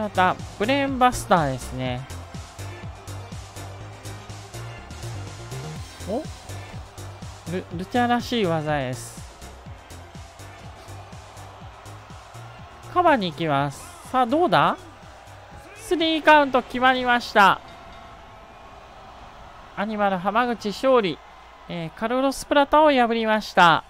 たブレーンバスターですね。お？ルルチャらしい技です。カバーに行きます。さあどうだ？3カウント決まりました。アニマル浜口勝利、えー、カルロス・プラタを破りました。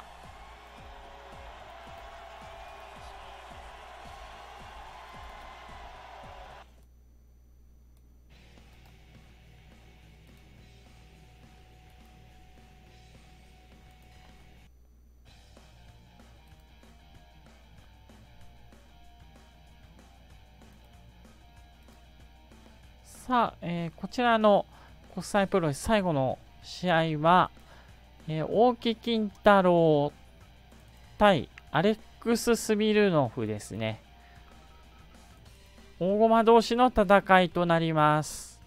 さあ、えー、こちらの国際プロレス最後の試合は、えー、大木金太郎対アレックス・スミルノフですね。大駒同士の戦いとなります。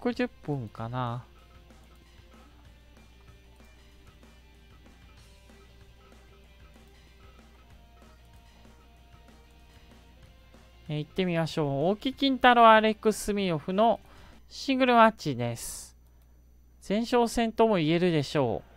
60分かな。えー、行ってみましょう。大木金太郎アレックス・スミオフのシングルマッチです。前哨戦とも言えるでしょう。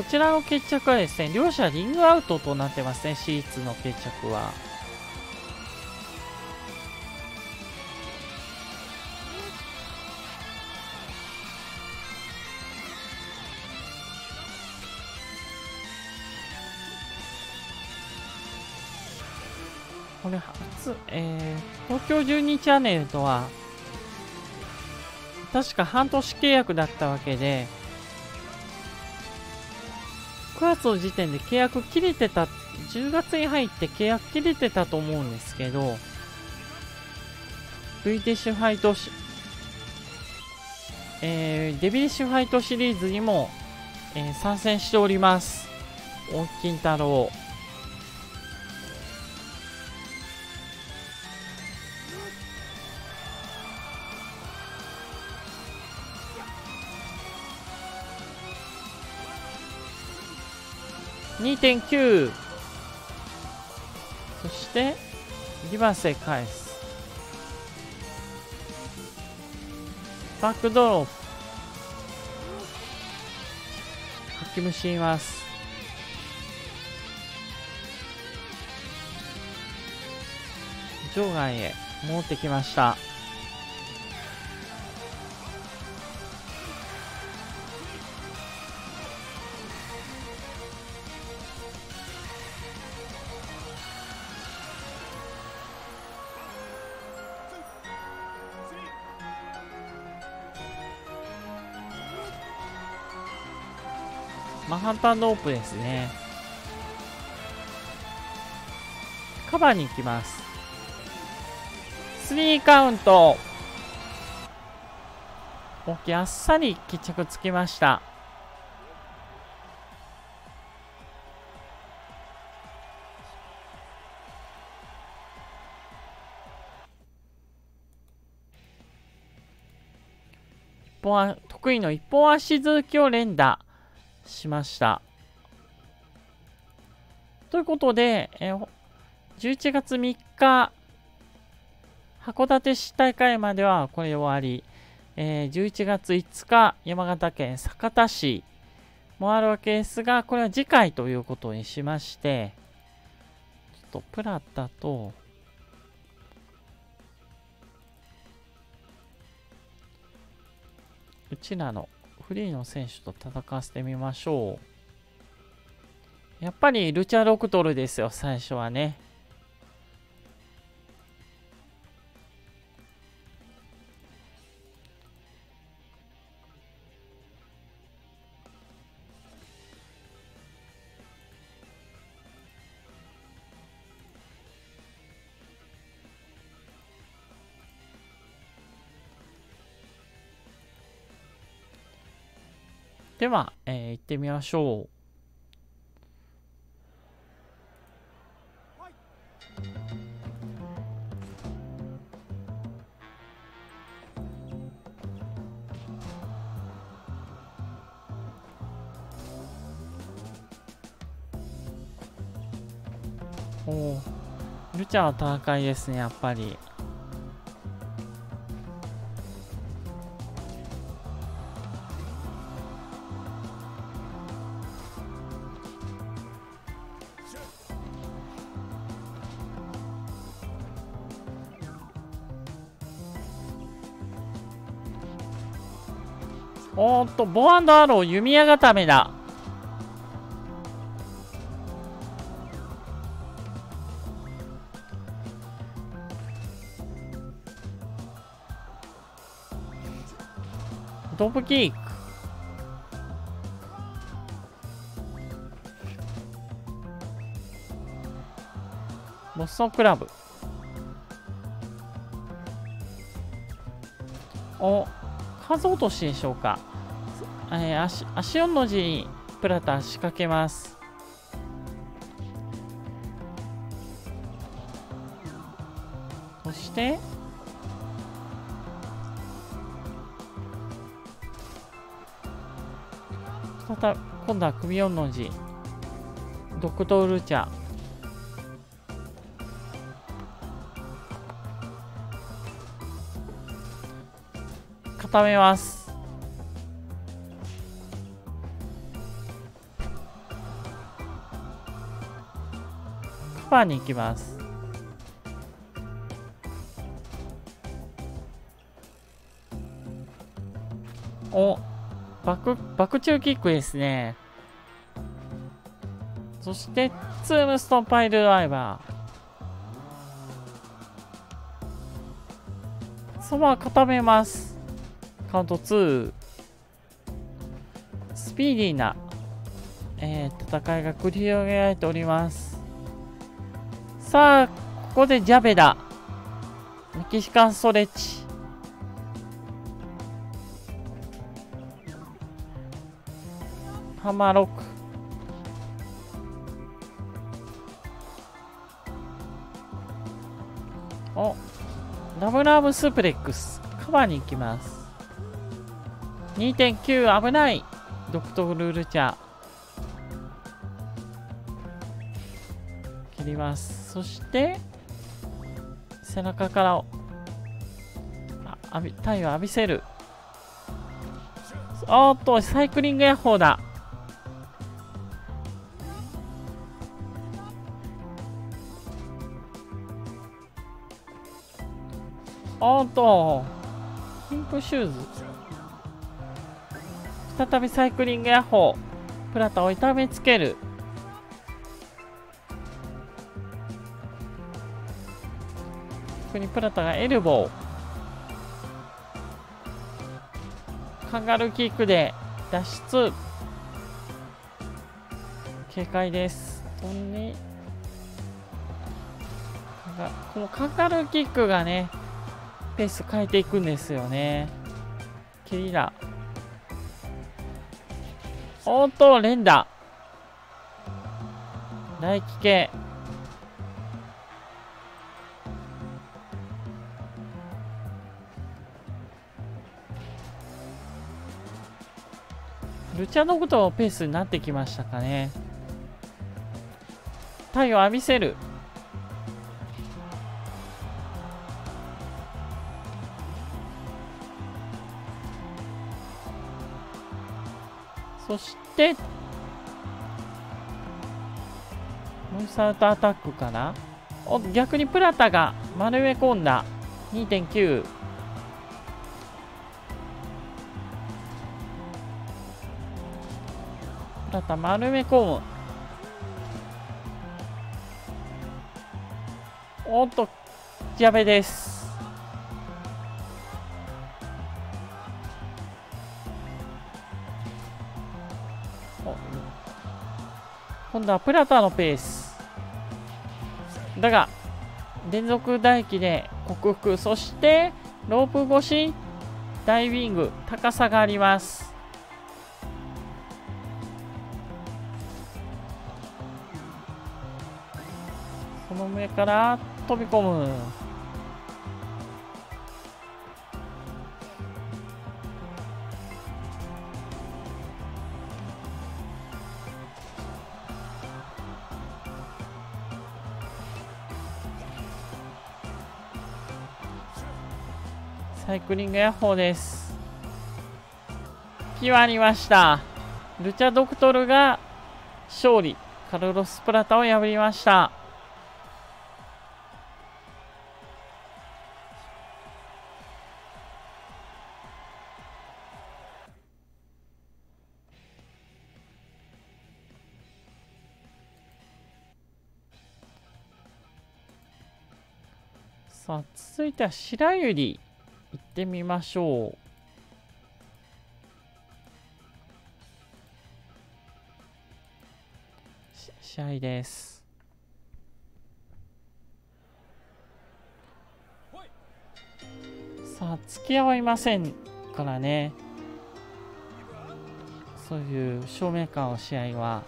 こちらの決着はですね、両者リングアウトとなってますね、シーツの決着は。これ初、えー、東京12チャンネルとは、確か半年契約だったわけで、9月の時点で契約切れてた、10月に入って契約切れてたと思うんですけど、ブリティッシュファイトし、えー、デビリッシュファイトシリーズにも、えー、参戦しております。大木金太郎。2.9そしてリバースへ返す。バックドロップかきむしいます。場外へ戻ってきました。マンタンロープですね。カバーに行きます。3カウント。OK、あっさり決着つきました。一本得意の一本足続きを連打。しました。ということで、えー、11月3日、函館市大会まではこれ終わり、えー、11月5日、山形県酒田市もあるわけですが、これは次回ということにしまして、ちょっとプラタと、うちらのフリーの選手と戦わせてみましょう。やっぱりルチャロクトルですよ、最初はね。では、えー、行ってみましょう。おお、ルチャー戦いですね、やっぱり。と、ボアンドアロー弓矢固めだ。トップキック。ボストンクラブ。お、数落としでしょうか。えー、足足4の字にプラタ仕掛けます。そしてまた今度は首4の字。ドクトール茶。固めます。パーに行きます。お爆爆中キックですね。そしてツームストンパイルドライバー。そば固めます。カウント2スピーディーなえー、戦いが繰り広げられております。さあここでジャベだ。メキシカンストレッチ。ハマロック。おダブルアームスープレックス。カバーに行きます。2.9危ない。ドクトルールチャー。ります。そして背中からあ浴び太陽浴びせる。おっとサイクリングヤッホーだ。おっとピンクシューズ。再びサイクリングヤッホープラタを痛めつける。にプラタがエルボーカンガルーキックで脱出警戒です飛んでこのカンガルーキックがねペース変えていくんですよね。キリラ。おっと、連打。大気系。ルチャノグトペースになってきましたかね。太陽浴びせる。そしてモンスターアウトアタックかなお逆にプラタが丸め込んだ2.9プラタ丸め込む。おっとやべです。今度はプラタのペース。だが連続唾液で克服。そしてロープ越しダイビング高さがあります。から飛び込む。サイクリングヤッホーです。決まりました。ルチャドクトルが勝利。カルロス・プラタを破りました。続いては白百合行ってみましょう。試合です。さあ、付き合はいませんからね。そういう正面感の試合は。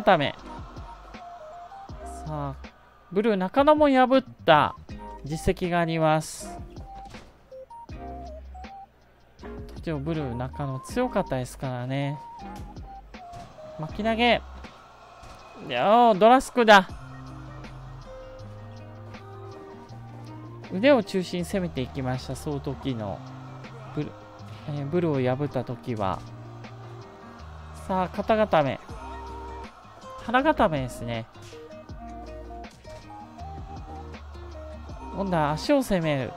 固め。さあブルー中野も破った。実績があります。とてもブルー中野強かったですからね。巻き投げ。いやドラスクだ。腕を中心に攻めていきましたその時の。ブルえー、ブルを破った時は。さあ肩固め。腹固めですね。今度は足を攻める。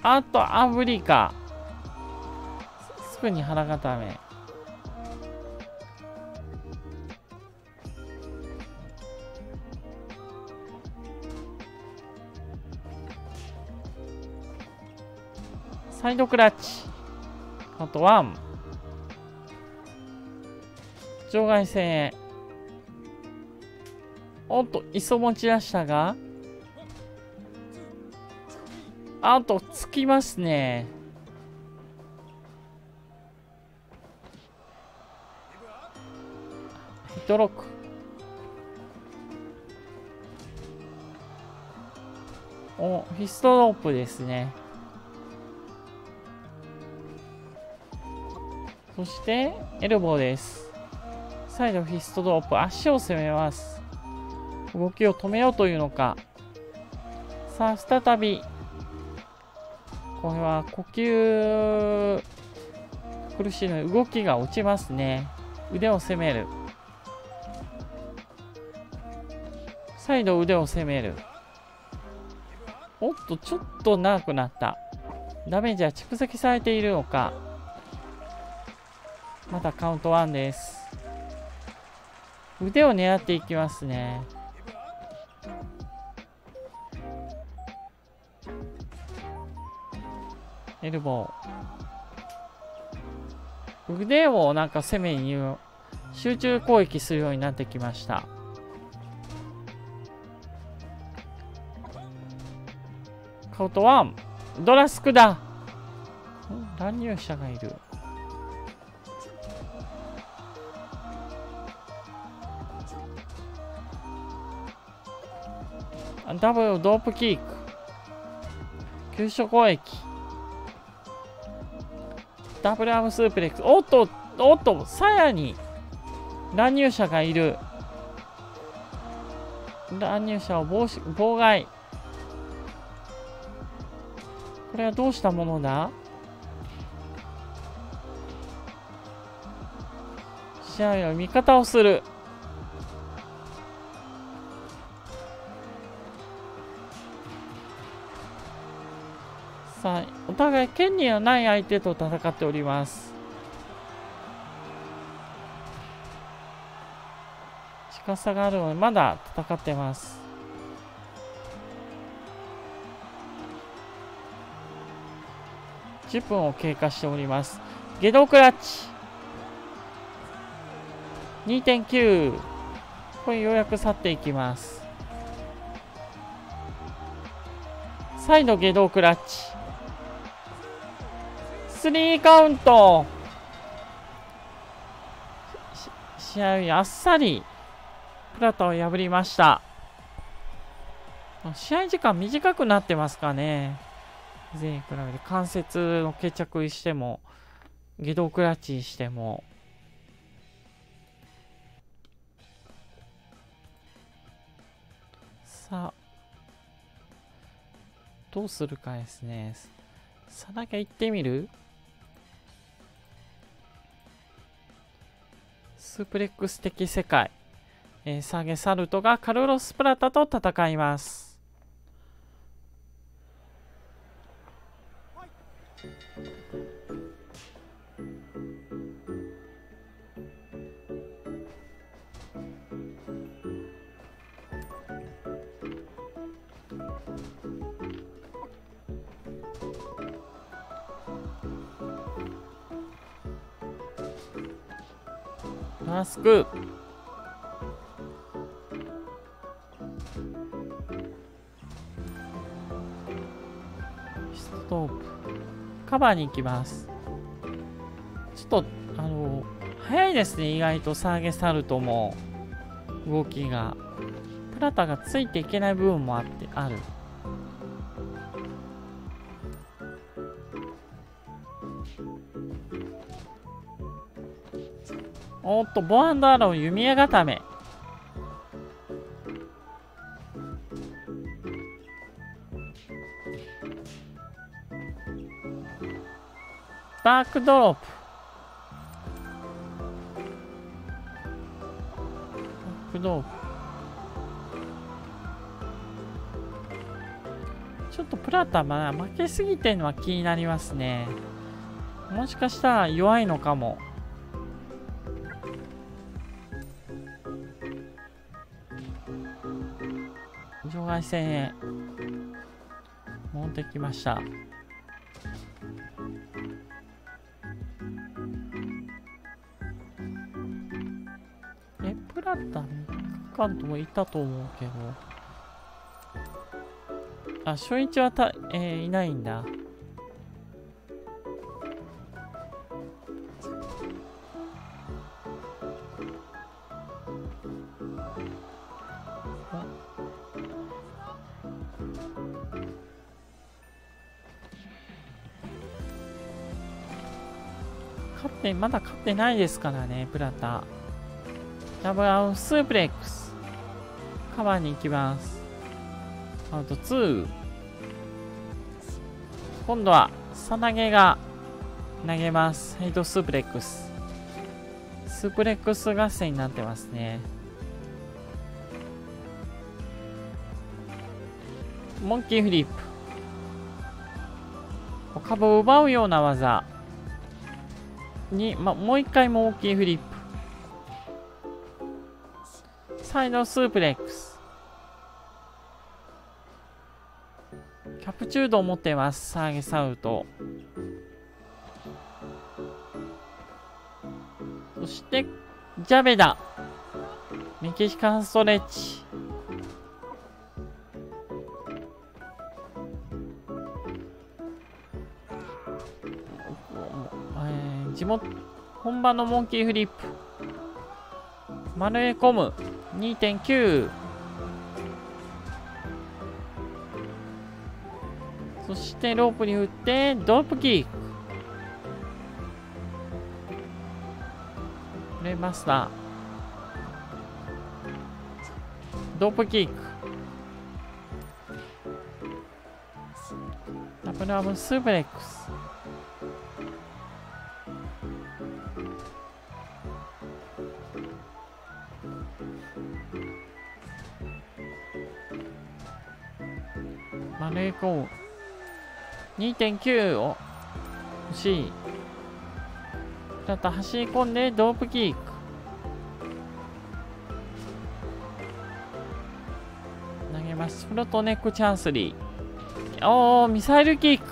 あとあ無理か。すぐに腹固め。ドクラッチ。あとワン。場外線へ。おっと磯持ち出したが。あとつきますね。ヒトロック。おヒストロープですね。そしてエルボーです。サイドフィストドロップ足を攻めます。動きを止めようというのか。さあ再びこれは呼吸苦しいので動きが落ちますね。腕を攻める。再度腕を攻める。おっとちょっと長くなった。ダメージは蓄積されているのか。まだカウント1です腕を狙っていきますねエルボー。腕をなんか攻めに集中攻撃するようになってきました。カウント1。ドラスクだ乱入者がいる。ダブルドープキーク。急所攻撃。ダブルアームスープレックス。おっと、おっと、さやに乱入者がいる。乱入者を防止妨害。これはどうしたものだ？試合の味方をする。互い権利のない相手と戦っております。近さがあるのでまだ戦ってます。10分を経過しております。下道クラッチ。2.9これようやく去っていきます。再度下道クラッチ。スリーカウント。試合あっさりプラタを破りました。試合時間短くなってますかね。前に比べて関節の決着しても下道クラッチしても。さあどうするかですね。さなきゃ行ってみる？スープレックス的世界、えー、サゲサルトがカルロス・プラタと戦います。マスク。ストープ。カバーに行きます。ちょっとあの早いですね。意外とサーゲサルトも動きが。プラタがついていけない部分もあってある。おっと、ボアンドアロン弓矢固め。ダークドロップ。バークドロップ。ちょっとプラタ、まあ、負けすぎてるのは気になりますね。もしかしたら弱いのかも。万1000円。持ってきました。えプラタカントもいたと思うけど。あ初日はた、えー、いないんだ。ってまだ勝ってないですからねプラタ。ダブルアウスープレックス。カバーに行きます。アウト2今度はさなげが投げます。ヘイトスープレックス。スープレックス合戦になってますね。モンキーフリップ。株を奪うような技。に、まあ、もう一回も大きいフリップ。サイドスープレックス。キャプチュードを持ってますサーゲサウト。そしてジャベダ。メキシカンストレッチ。地元本場のモンキーフリップ。丸め込む。2.9そしてロープに振ってドロップキック。プレイマスター。ドロップキック。ダブルアームスープレックス。丸へ込む2.9を欲しい。ちょっと走り込んでドープキック。投げます。フロトネックチャンスリー。おー、ミサイルキック。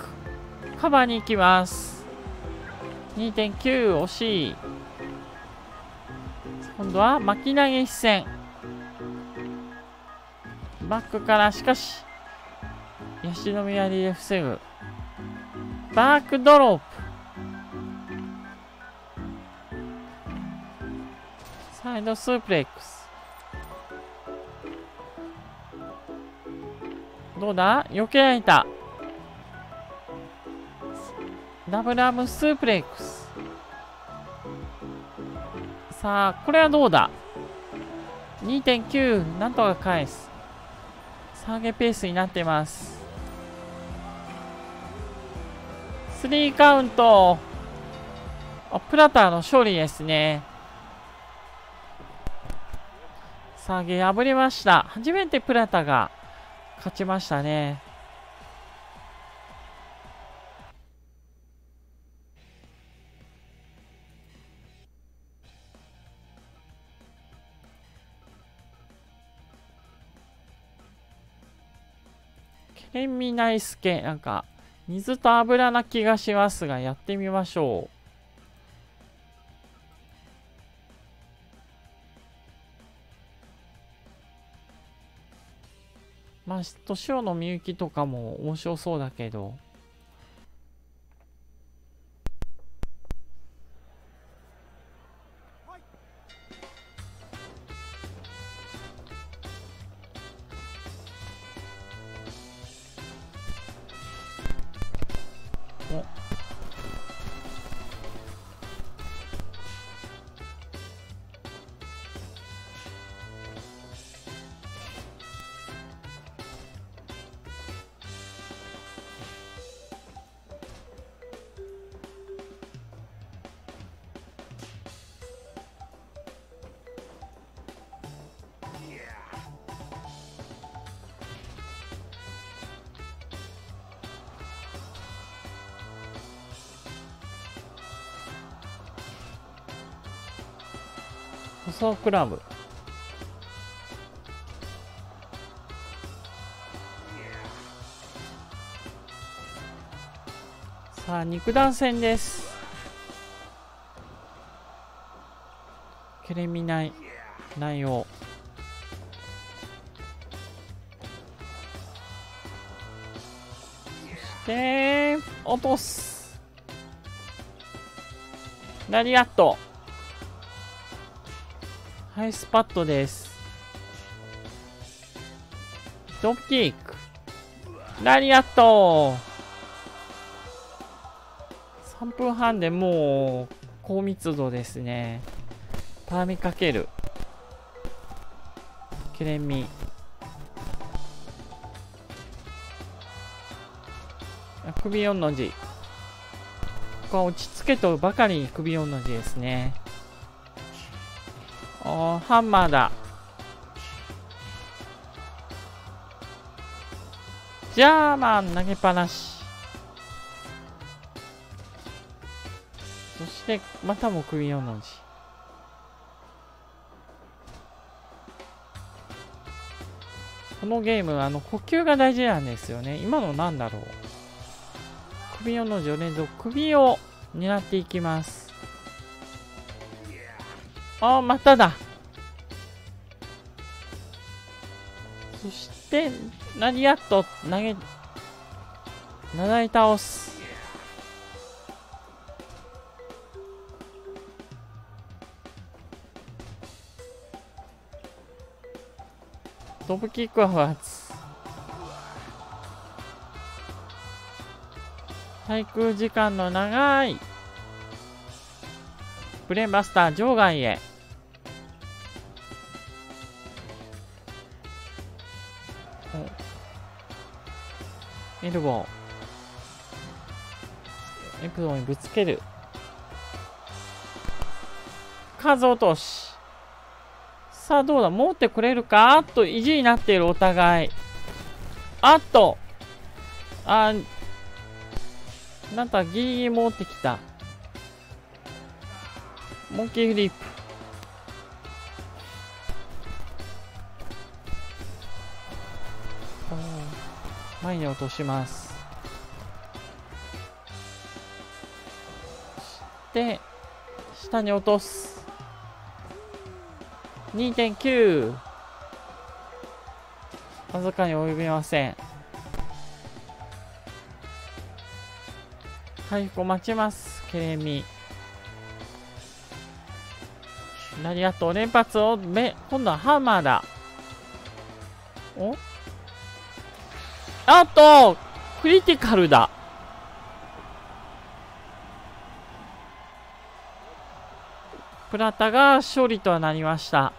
カバーに行きます。2.9惜しい。今度は巻き投げ一戦。バックからしかし、ヤシの実槍で防ぐ。バックドロップ。サイドスープレックス。どうだ？避けられた。ダブルアームスープレックス。さあ、これはどうだ ?2.9、なんとか返す。下げペースになってます。スリーカウント。あ、プラターの勝利ですね。下げ破れました。初めてプラタが勝ちましたね。ケンミナイスケ、なんか、水と油な気がしますが、やってみましょう。まあ、年をのみゆきとかも面白そうだけど。クラブさあ肉弾戦です。けれみない内容そして落とす。ラリアット。ハイスパットです。ドッキック。ラリアット3分半でもう高密度ですね。パーミかける。ケレンミ首4の字。ここは落ち着けとばかりに首4の字ですね。おハンマーだジャーマン投げっぱなし。そしてまたも首4の字。このゲームあの呼吸が大事なんですよね。今のなんだろう。首4の字を連続首を狙っていきます。あまただ。そしてラリアット投げなだい倒す。トップキックは不発。滞空時間の長い。ブレーンバスター場外へ。ルボーエプロンにぶつける。数落とし。さあどうだ？持ってくれるか？あっと意地になっているお互い。あっと。あなんかギリギリ持ってきた。モンキーフリップ。前に落とします。で下に落とす。2.9わずかに及びません。回復を待ちますケレミ。ラリアット連発をめ今度はハンマーだ。お？あとクリティカルだ。プラタが勝利とはなりました。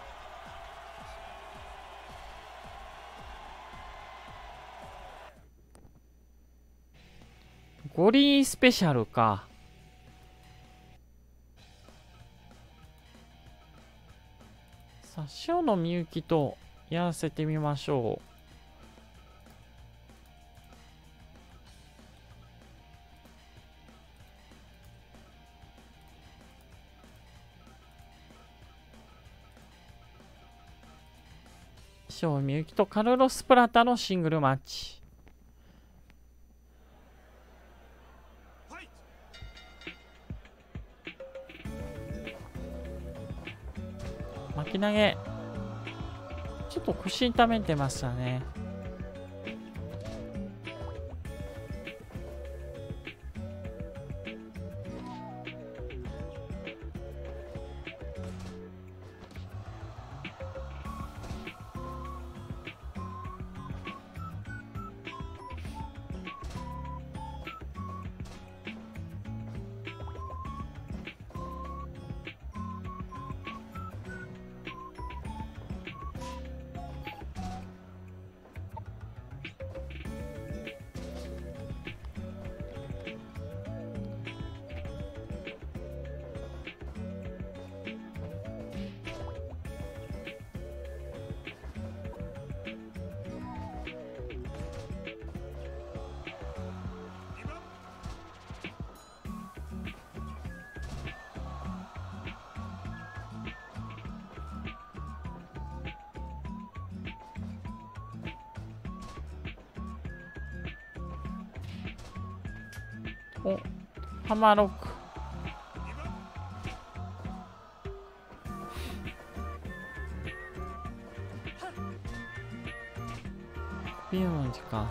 ゴリスペシャルか。さあ塩野みゆきとやらせてみましょう。塩みゆきとカルロス・プラタのシングルマッチ。巻き投げ。ちょっと腰痛めてましたね。ハマロック。ビヨンジか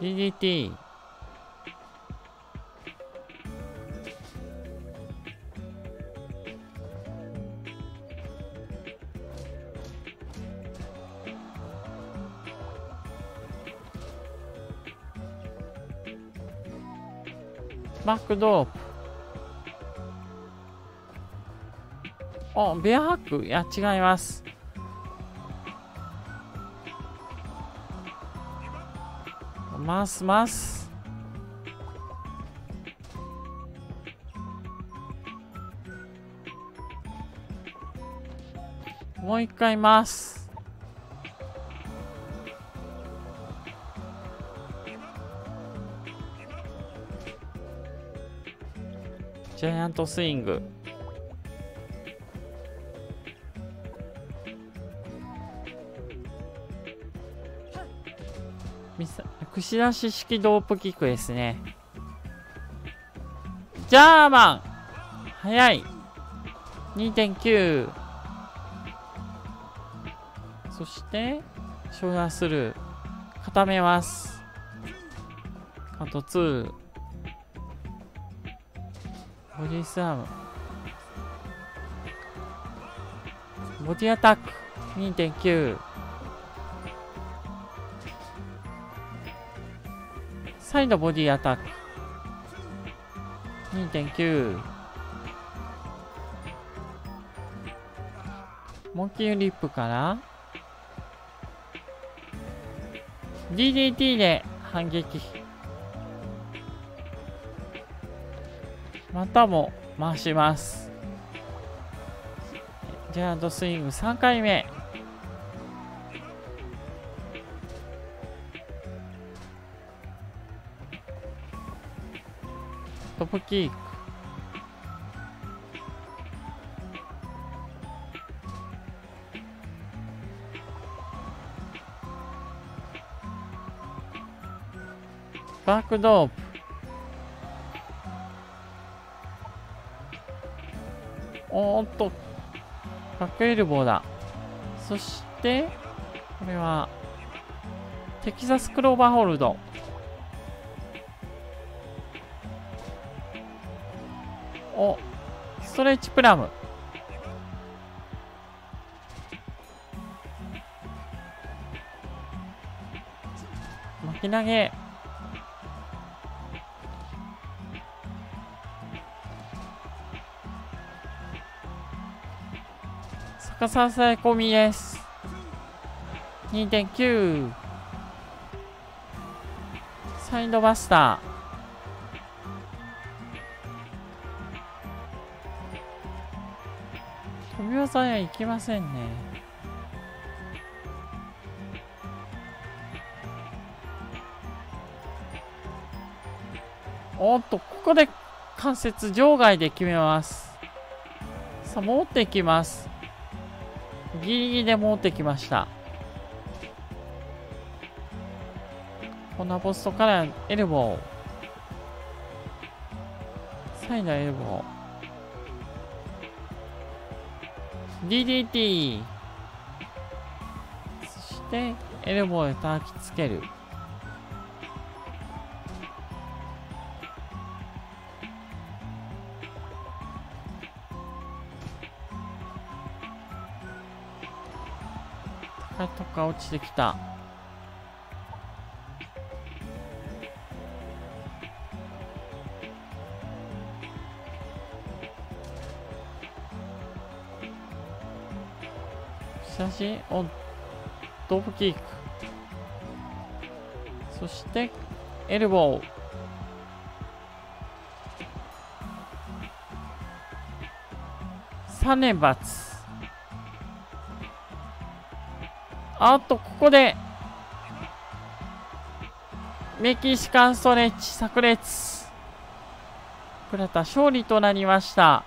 DDT クドープおベアハック？いや違います。ますます。もう一回ます。ジャイアントスイング。串出し式ドープキックですね。ジャーマン早い。2.9そしてショルダースルー固めます。あと2ボディアームボディアタック2.9再度ボディアタック。2.9モンキーリップから。DDT で反撃。またも回します。ジャイアントスイング3回目。トップキック。バックドープ。ックエルボーだ。そしてこれはテキサスクローバーホールド。おストレッチプラム。巻き投げ。逆させ込みです。2.9サイドバスター。飛び技へ行きませんね。おっとここで関節場外で決めます。さあ持っていきます。ギリギリで持ってきました。こんなポストからエルボー。サイドエルボー。DDT そしてエルボーで叩きつける。落ちてきた。写真おドープキック。そしてエルボー。3連罰あとここでメキシカンストレッチ炸裂。プラタ勝利となりました。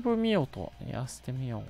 部見ようとやらせてみよう。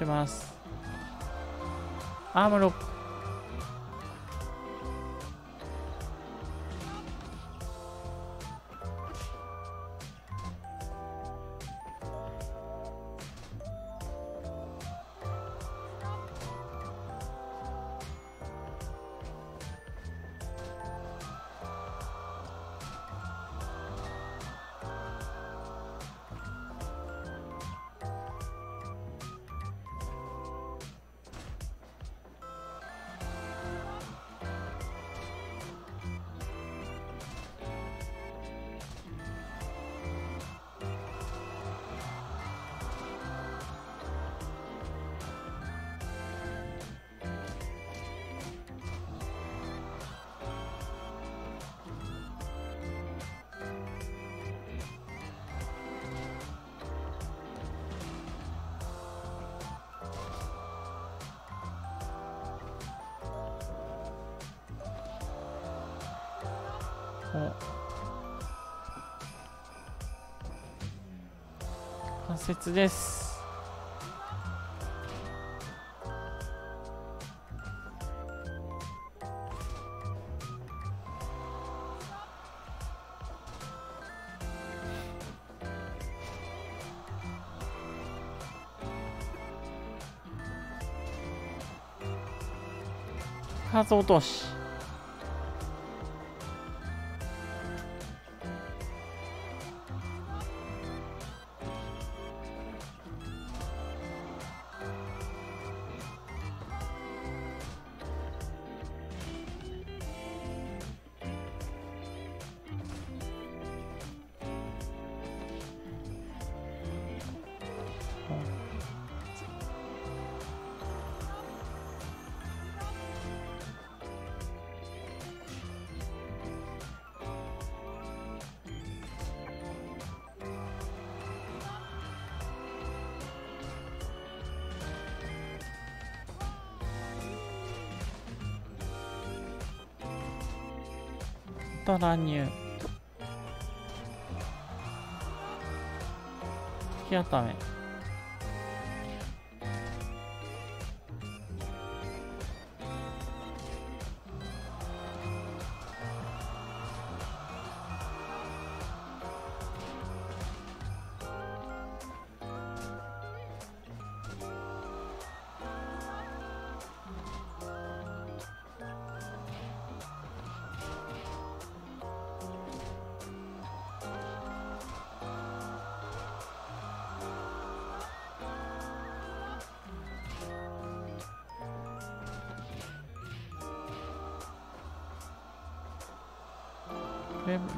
します。アームロック。お関節です。数落とし乱入。日固め。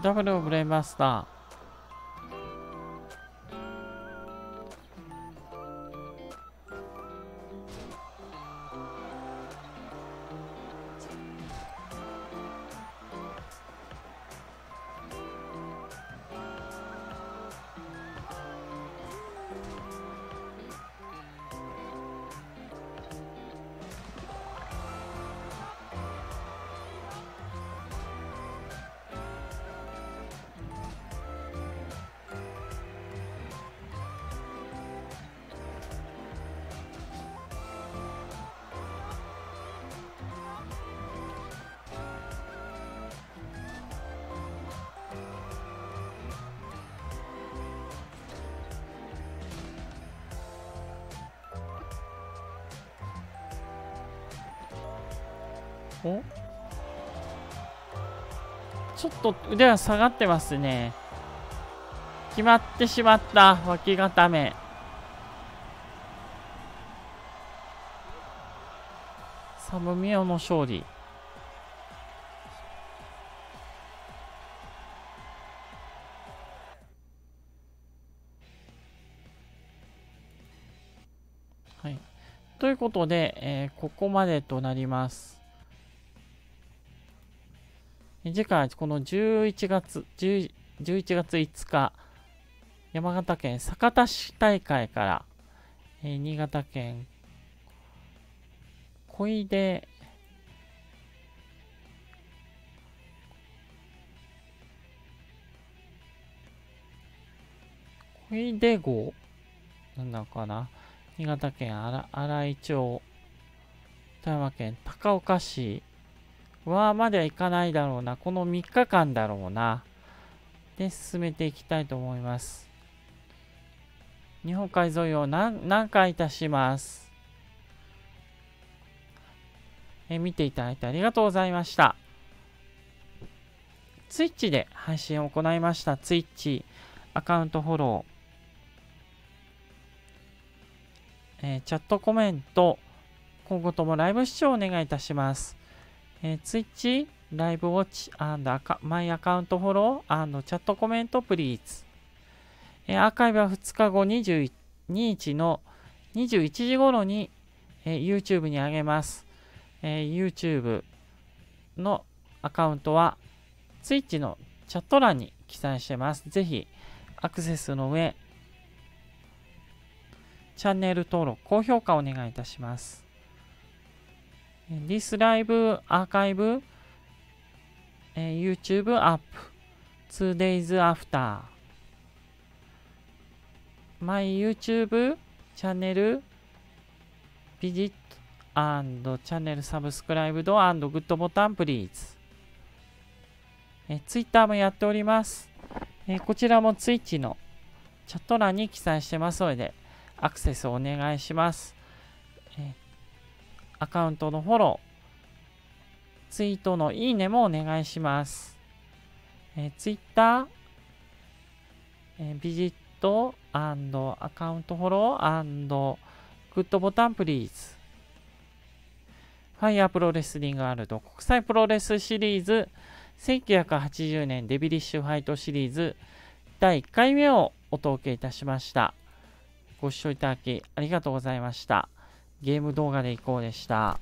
ダブルブレイマスと腕は下がってますね。決まってしまった。脇固め。サムミオの勝利。はい。ということで、えー、ここまでとなります。次回、この11月、11月5日、山形県酒田市大会から、えー、新潟県小出小出号なんだかな？新潟県新井町富山県高岡市はまではいかないだろうな。この3日間だろうな。で、進めていきたいと思います。日本海沿いを何何回いたします。え見ていただいてありがとうございました。ツイッチで配信を行いました。ツイッチアカウントフォロー、えー、チャットコメント、今後ともライブ視聴をお願いいたします。えー、Twitch、ライブウォッチ、マイアカウントフォロー、チャットコメント、プリーズ。えー、アーカイブは2日後22日の21時頃に、えー、YouTube に上げます。えー、YouTube のアカウントは Twitch のチャット欄に記載してます。ぜひアクセスの上、チャンネル登録、高評価お願いいたします。This Live Archive、え、YouTube Up 2 days after My YouTube チャンネル Visit and Channel Subscribed and Good ボタン Please え、Twitter もやっております、え、こちらも Twitch のチャット欄に記載してますのでアクセスをお願いします、アカウントのフォロー、ツイートのいいねもお願いします。えー、 Twitter、えー、 visit account follow good button please。ファイヤープロレスリングワールド国際プロレスシリーズ1980年デビリッシュファイトシリーズ第1回目をお届けいたしました。ご視聴いただきありがとうございました。ゲーム動画でいこうでした。